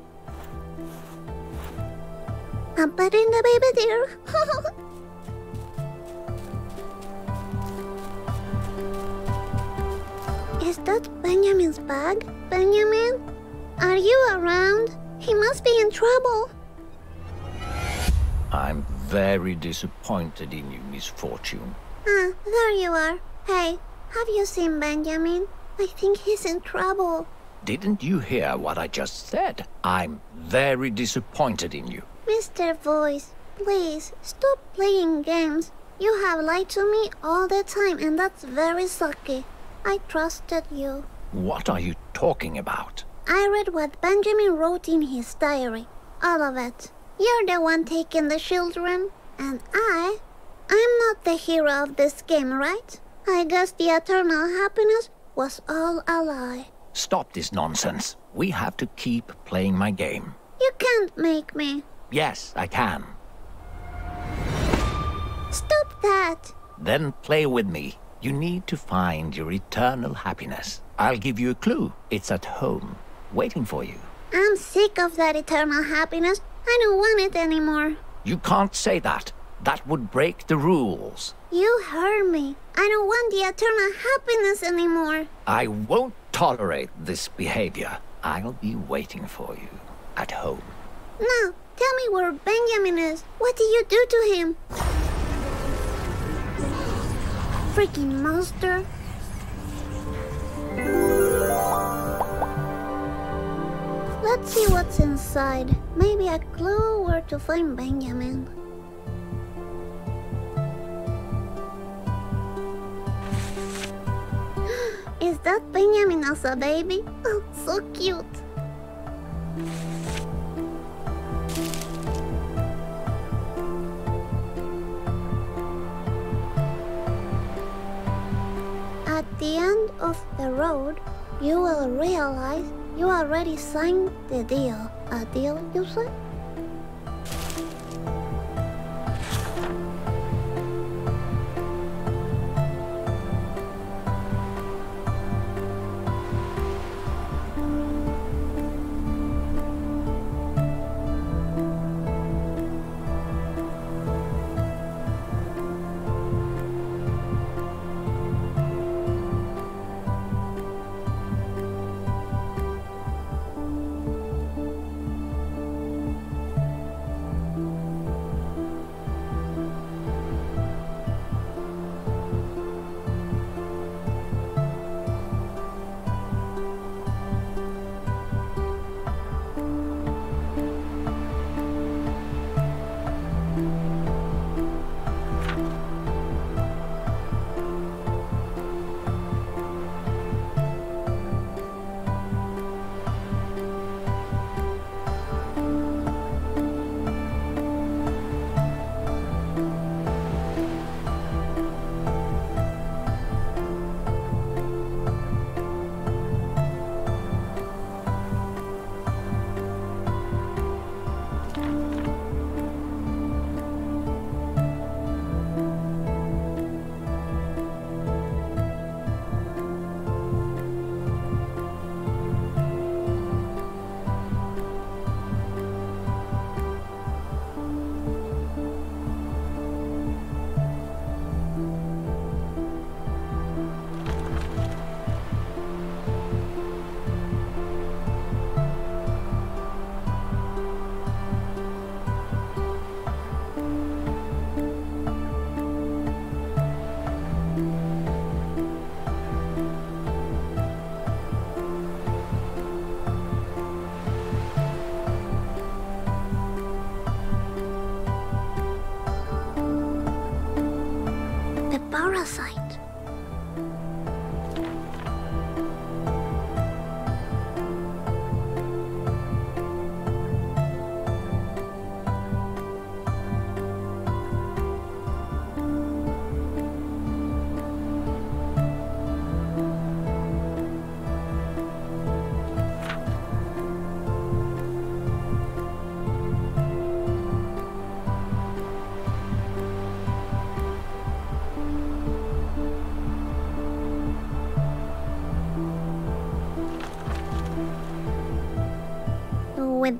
I'm petting the baby deer. Is that Benjamin's bag? Benjamin? Are you around? He must be in trouble. I'm very disappointed in you, Misfortune. Ah, there you are. Hey, have you seen Benjamin? I think he's in trouble. Didn't you hear what I just said? I'm very disappointed in you. Mr. Voice, please stop playing games. You have lied to me all the time, and that's very sucky. I trusted you. What are you talking about? I read what Benjamin wrote in his diary. All of it. You're the one taking the children, and I. I'm not the hero of this game, right? I guess the eternal happiness was all a lie. Stop this nonsense. We have to keep playing my game. You can't make me. Yes, I can. Stop that. Then play with me. You need to find your eternal happiness. I'll give you a clue. It's at home, waiting for you. I'm sick of that eternal happiness. I don't want it anymore. You can't say that. That would break the rules. You heard me. I don't want the eternal happiness anymore. I won't tolerate this behavior. I'll be waiting for you at home. Now, tell me where Benjamin is. What did you do to him? Freaking monster. Let's see what's inside. Maybe a clue where to find Benjamin. Is that Benjamin as a baby? Oh, so cute. At the end of the road, you will realize you already signed the deal. A deal, you said?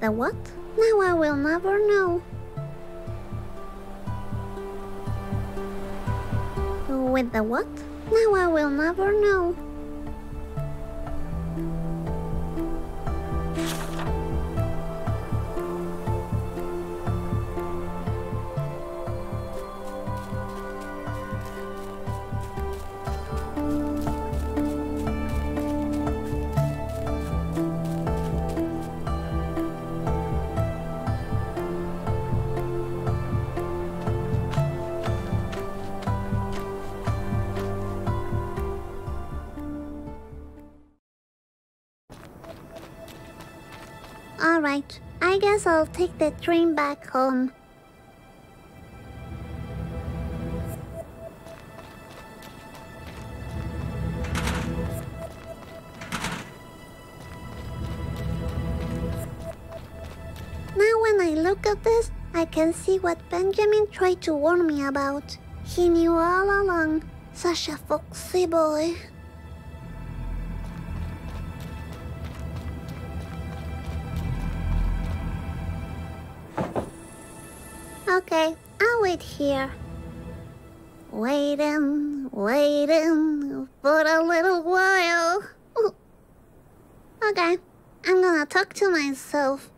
The what? Now I will never know. With the what? Now I will never know. Take the train back home. Now when I look at this, I can see what Benjamin tried to warn me about. He knew all along. Such a foxy boy. Myself.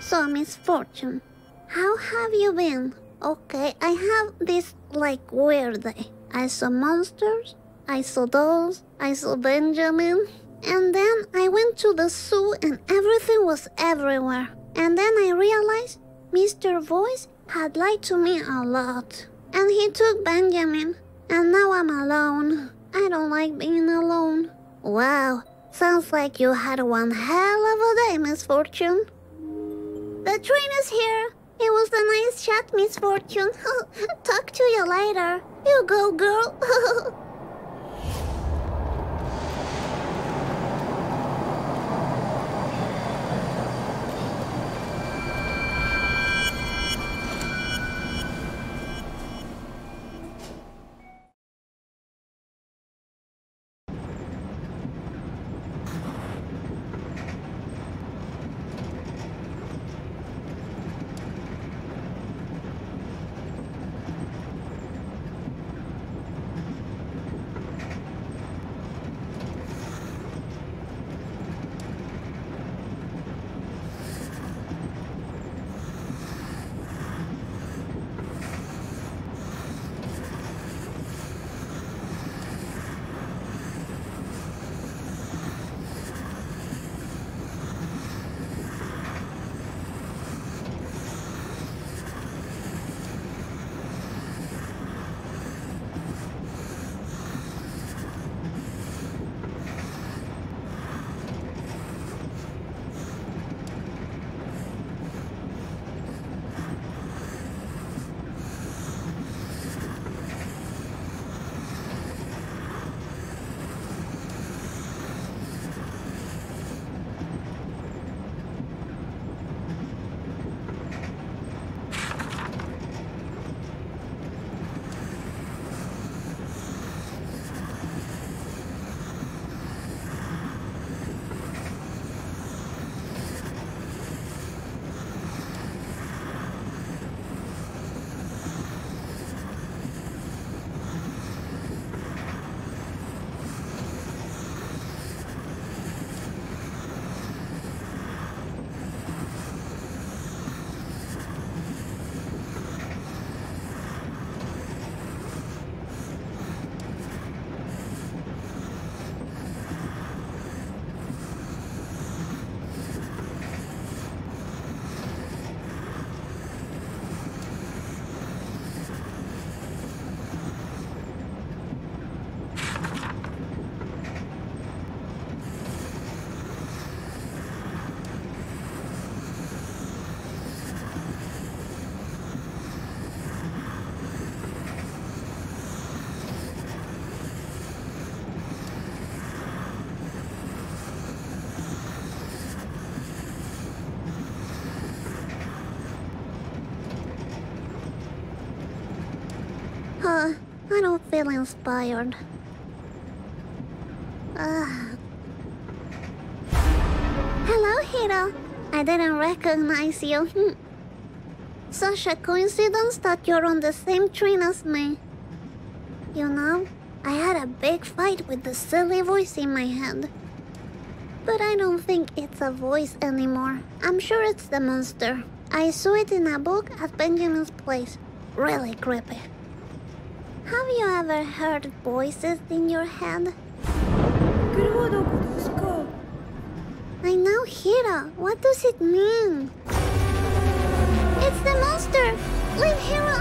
So, misfortune, how have you been? Okay, I have this like weird day. I saw monsters, I saw dolls, I saw Benjamin, and then I went to the zoo and everything was everywhere. And then I realized Mr. Voice had lied to me a lot. And he took Benjamin, and now I'm alone. I don't like being alone. Wow, sounds like you had one hell of a day, Misfortune. The train is here. It was a nice chat, Misfortune. Talk to you later. You go, girl. feel inspired. Uh. Hello, Hiro. I didn't recognize you. Such a coincidence that you're on the same train as me. You know, I had a big fight with the silly voice in my head. But I don't think it's a voice anymore. I'm sure it's the monster. I saw it in a book at Benjamin's place. Really creepy. Ever heard voices in your head? I know Hira. What does it mean? It's the monster! Leave Hiro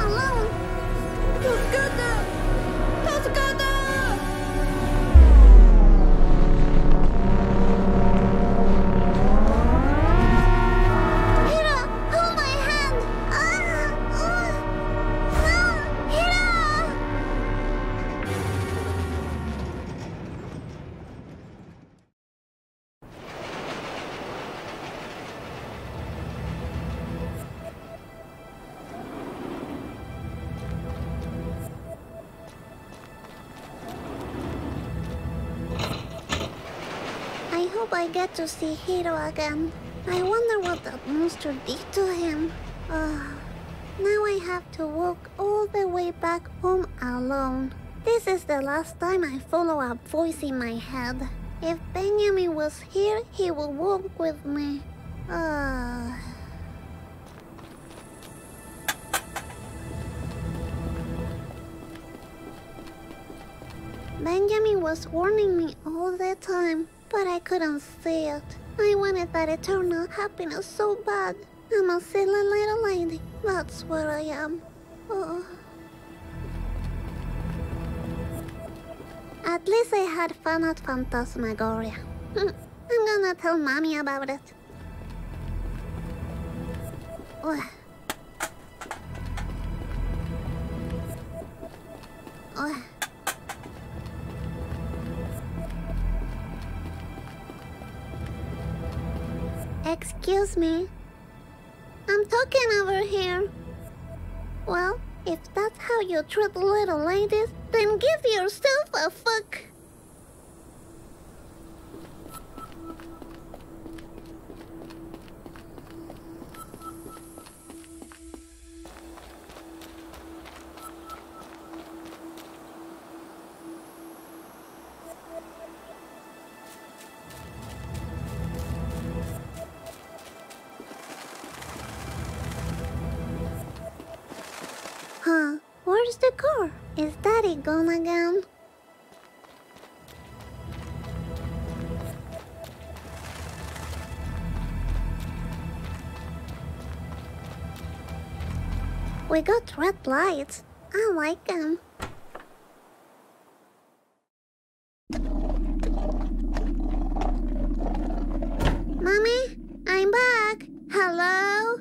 get to see Hiro again. I wonder what that monster did to him. Now I have to walk all the way back home alone. This is the last time I follow a voice in my head. If Benjamin was here, he would walk with me. Benjamin was warning me all the time, but I couldn't see it. I wanted that eternal happiness so bad. I'm a silly little lady. That's what I am. Oh. At least I had fun at Phantasmagoria. I'm gonna tell mommy about it. Oh. Oh. Excuse me. I'm talking over here. Well, if that's how you treat little ladies, then give yourself a fuck. Is Daddy gone again? We got red lights. I like them. Mommy, I'm back. Hello?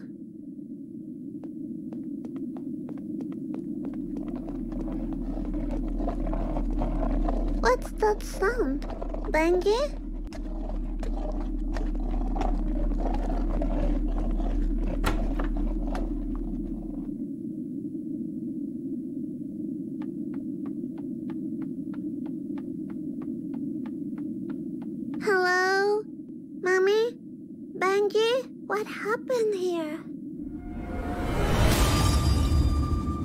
What's that sound? Hello? Mommy? Benji? What happened here?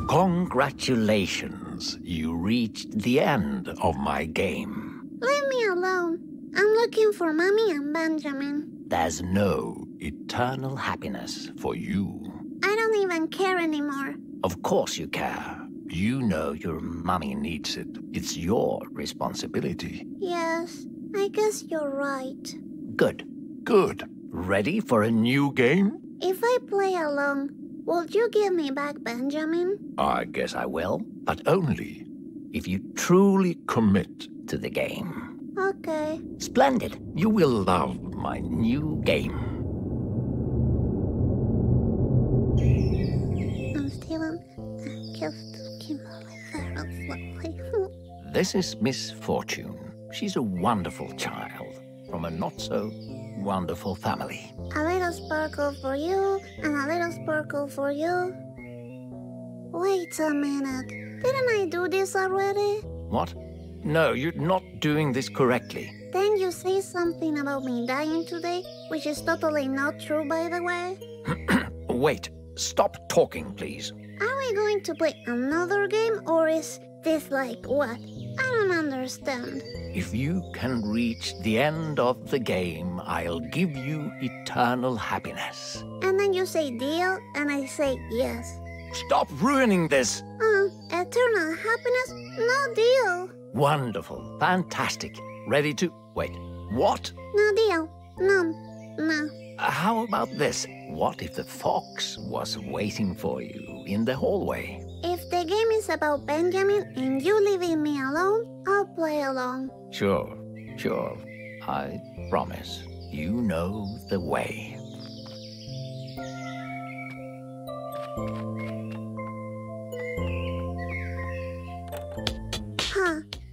Congratulations, you reached the end of my game. Leave me alone. I'm looking for Mommy and Benjamin. There's no eternal happiness for you. I don't even care anymore. Of course you care. You know your mummy needs it. It's your responsibility. Yes, I guess you're right. Good. Good. Ready for a new game? If I play along, will you give me back Benjamin? I guess I will, but only if you truly commit to the game. Okay. Splendid. You will love my new game. I'm Steven. Just Kimberly Farrell's This is Misfortune. She's a wonderful child from a not so wonderful family. A little sparkle for you, and a little sparkle for you. Wait a minute. Didn't I do this already? What? No, you're not doing this correctly. Then you say something about me dying today, which is totally not true, by the way. Wait, stop talking, please. Are we going to play another game, or is this like what? I don't understand. If you can reach the end of the game, I'll give you eternal happiness. And then you say deal, and I say yes. Stop ruining this! Uh, eternal happiness? No deal. Wonderful, fantastic. Ready to. Wait, what? No deal. No. No. How about this? What if the fox was waiting for you in the hallway? If the game is about Benjamin and you leaving me alone, I'll play along. Sure, sure. I promise. You know the way.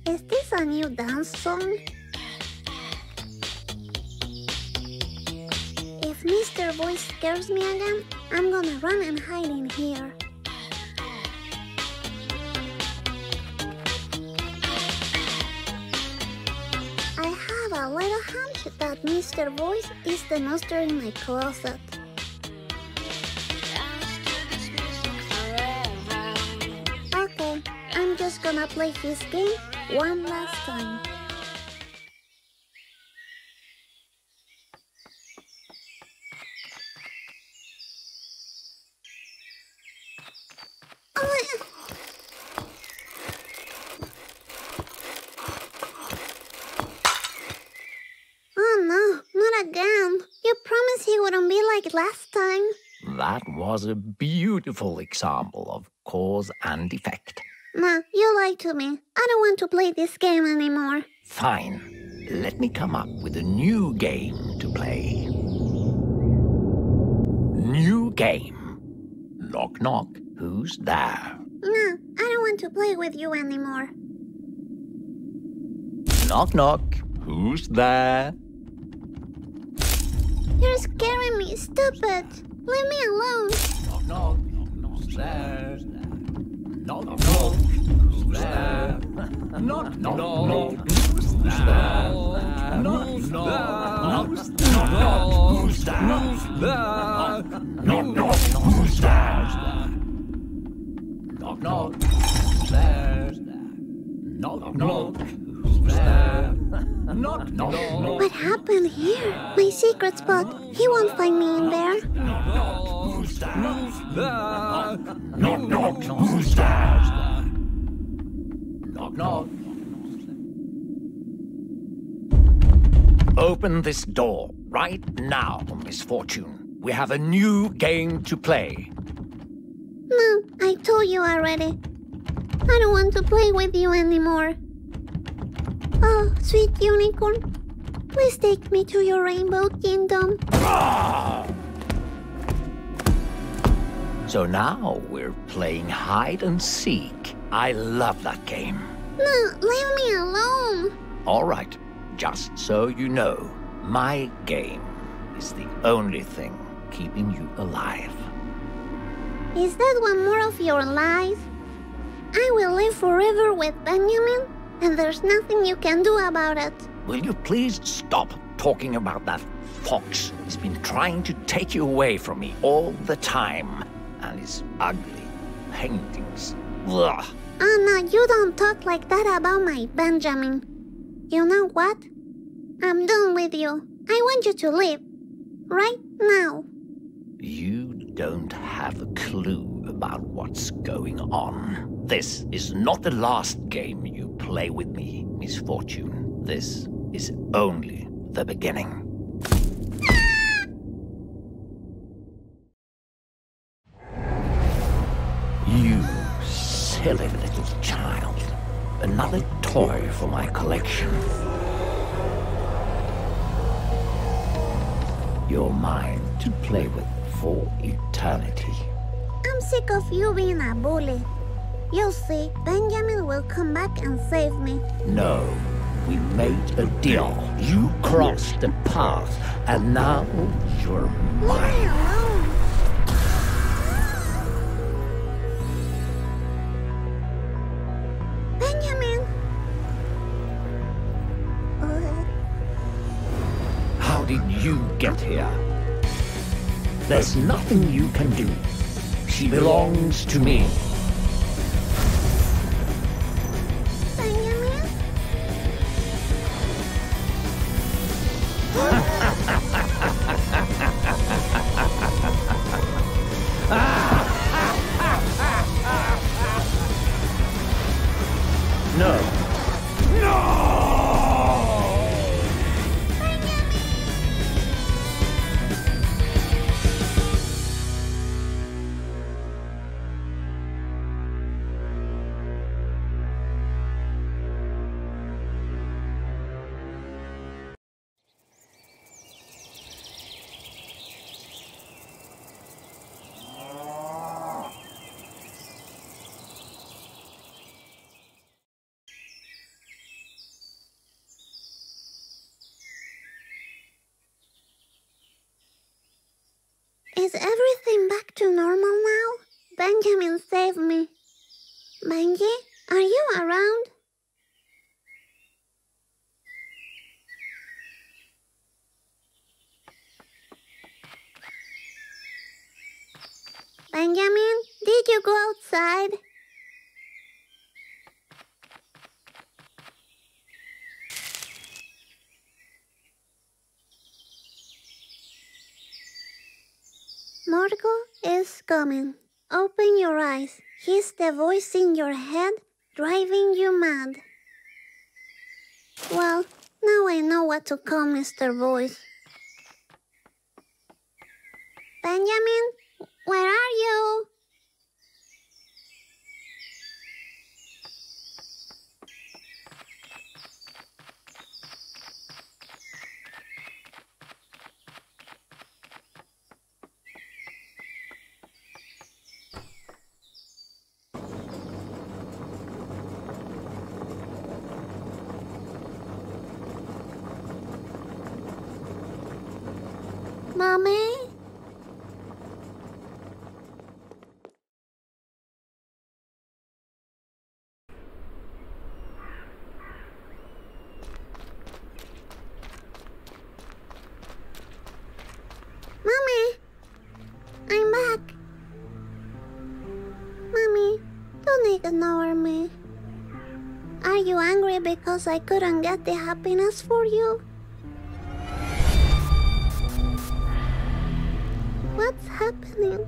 Is this a new dance song? If Mr. Voice scares me again, I'm gonna run and hide in here. I have a little hunch that Mr. Voice is the monster in my closet. just gonna play his game one last time. last time. That was a beautiful example of cause and effect. Nah, you lied to me. I don't want to play this game anymore. Fine. Let me come up with a new game to play. New game. Knock knock. Who's there? Nah, I don't want to play with you anymore. Knock knock. Who's there? You're scaring me. Stop it. Leave me alone. Knock knock. Who's there? Knock. Who's there? Knock knock. What happened here? My secret spot. He won't find me in there. Who's there? Knock knock. Who's there? Knock knock. Open this door right now, Misfortune. We have a new game to play. No, I told you already. I don't want to play with you anymore. Oh, sweet unicorn. Please take me to your rainbow kingdom. Ah! So now we're playing hide and seek. I love that game. No, leave me alone. All right, just so you know, my game is the only thing keeping you alive. Is that one more of your lies? I will live forever with Benjamin, and there's nothing you can do about it. Will you please stop talking about that fox? He's been trying to take you away from me all the time, and his ugly paintings. Ugh. Anna, you don't talk like that about my Benjamin. You know what? I'm done with you. I want you to leave. Right now. You don't have a clue about what's going on. This is not the last game you play with me, Misfortune. This is only the beginning. Silly little child. Another toy for my collection. You're mine to play with for eternity. I'm sick of you being a bully. You'll see, Benjamin will come back and save me. No, we made a deal. You crossed the path, and now you're Leave me mine. alone. Here? There's nothing you can do. She belongs to me. Is coming. Open your eyes. He's the voice in your head driving you mad. Well, now I know what to call Mr. Voice. Benjamin, Where are you? Because I couldn't get the happiness for you? What's happening?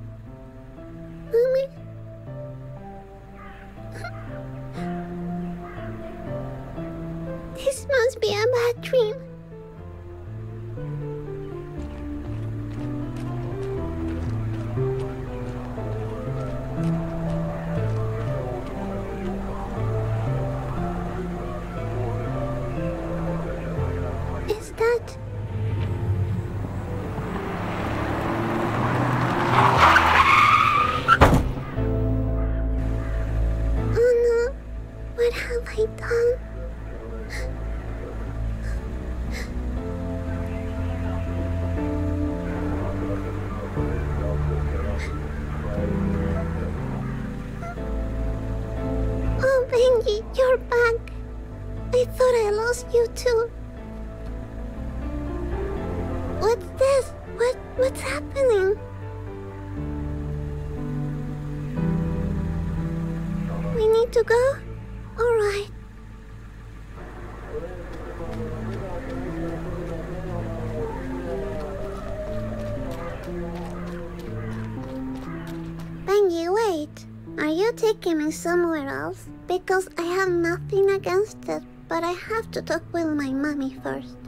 Somewhere else? Because I have nothing against it, but I have to talk with my mommy first.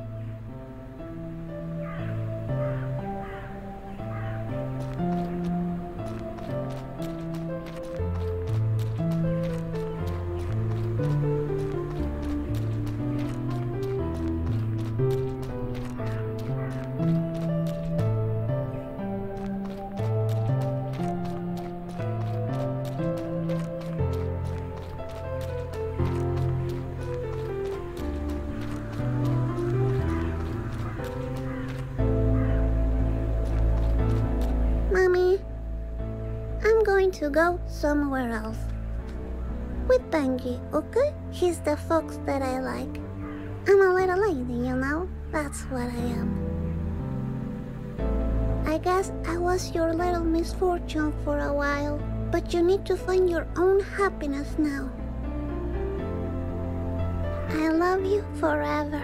The folks that I like. I'm a little lady, you know? That's what I am. I guess I was your little misfortune for a while, but you need to find your own happiness now. I love you forever.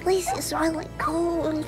Place is really cold.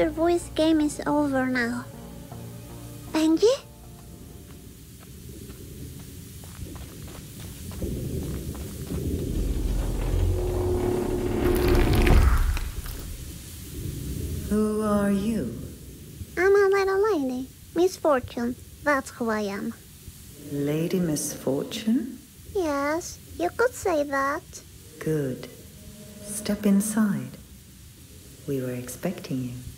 Mr. Voice game is over now. Benji? Who are you? I'm a little lady. Misfortune. That's who I am. Lady Misfortune? Yes, you could say that. Good. Step inside. We were expecting you.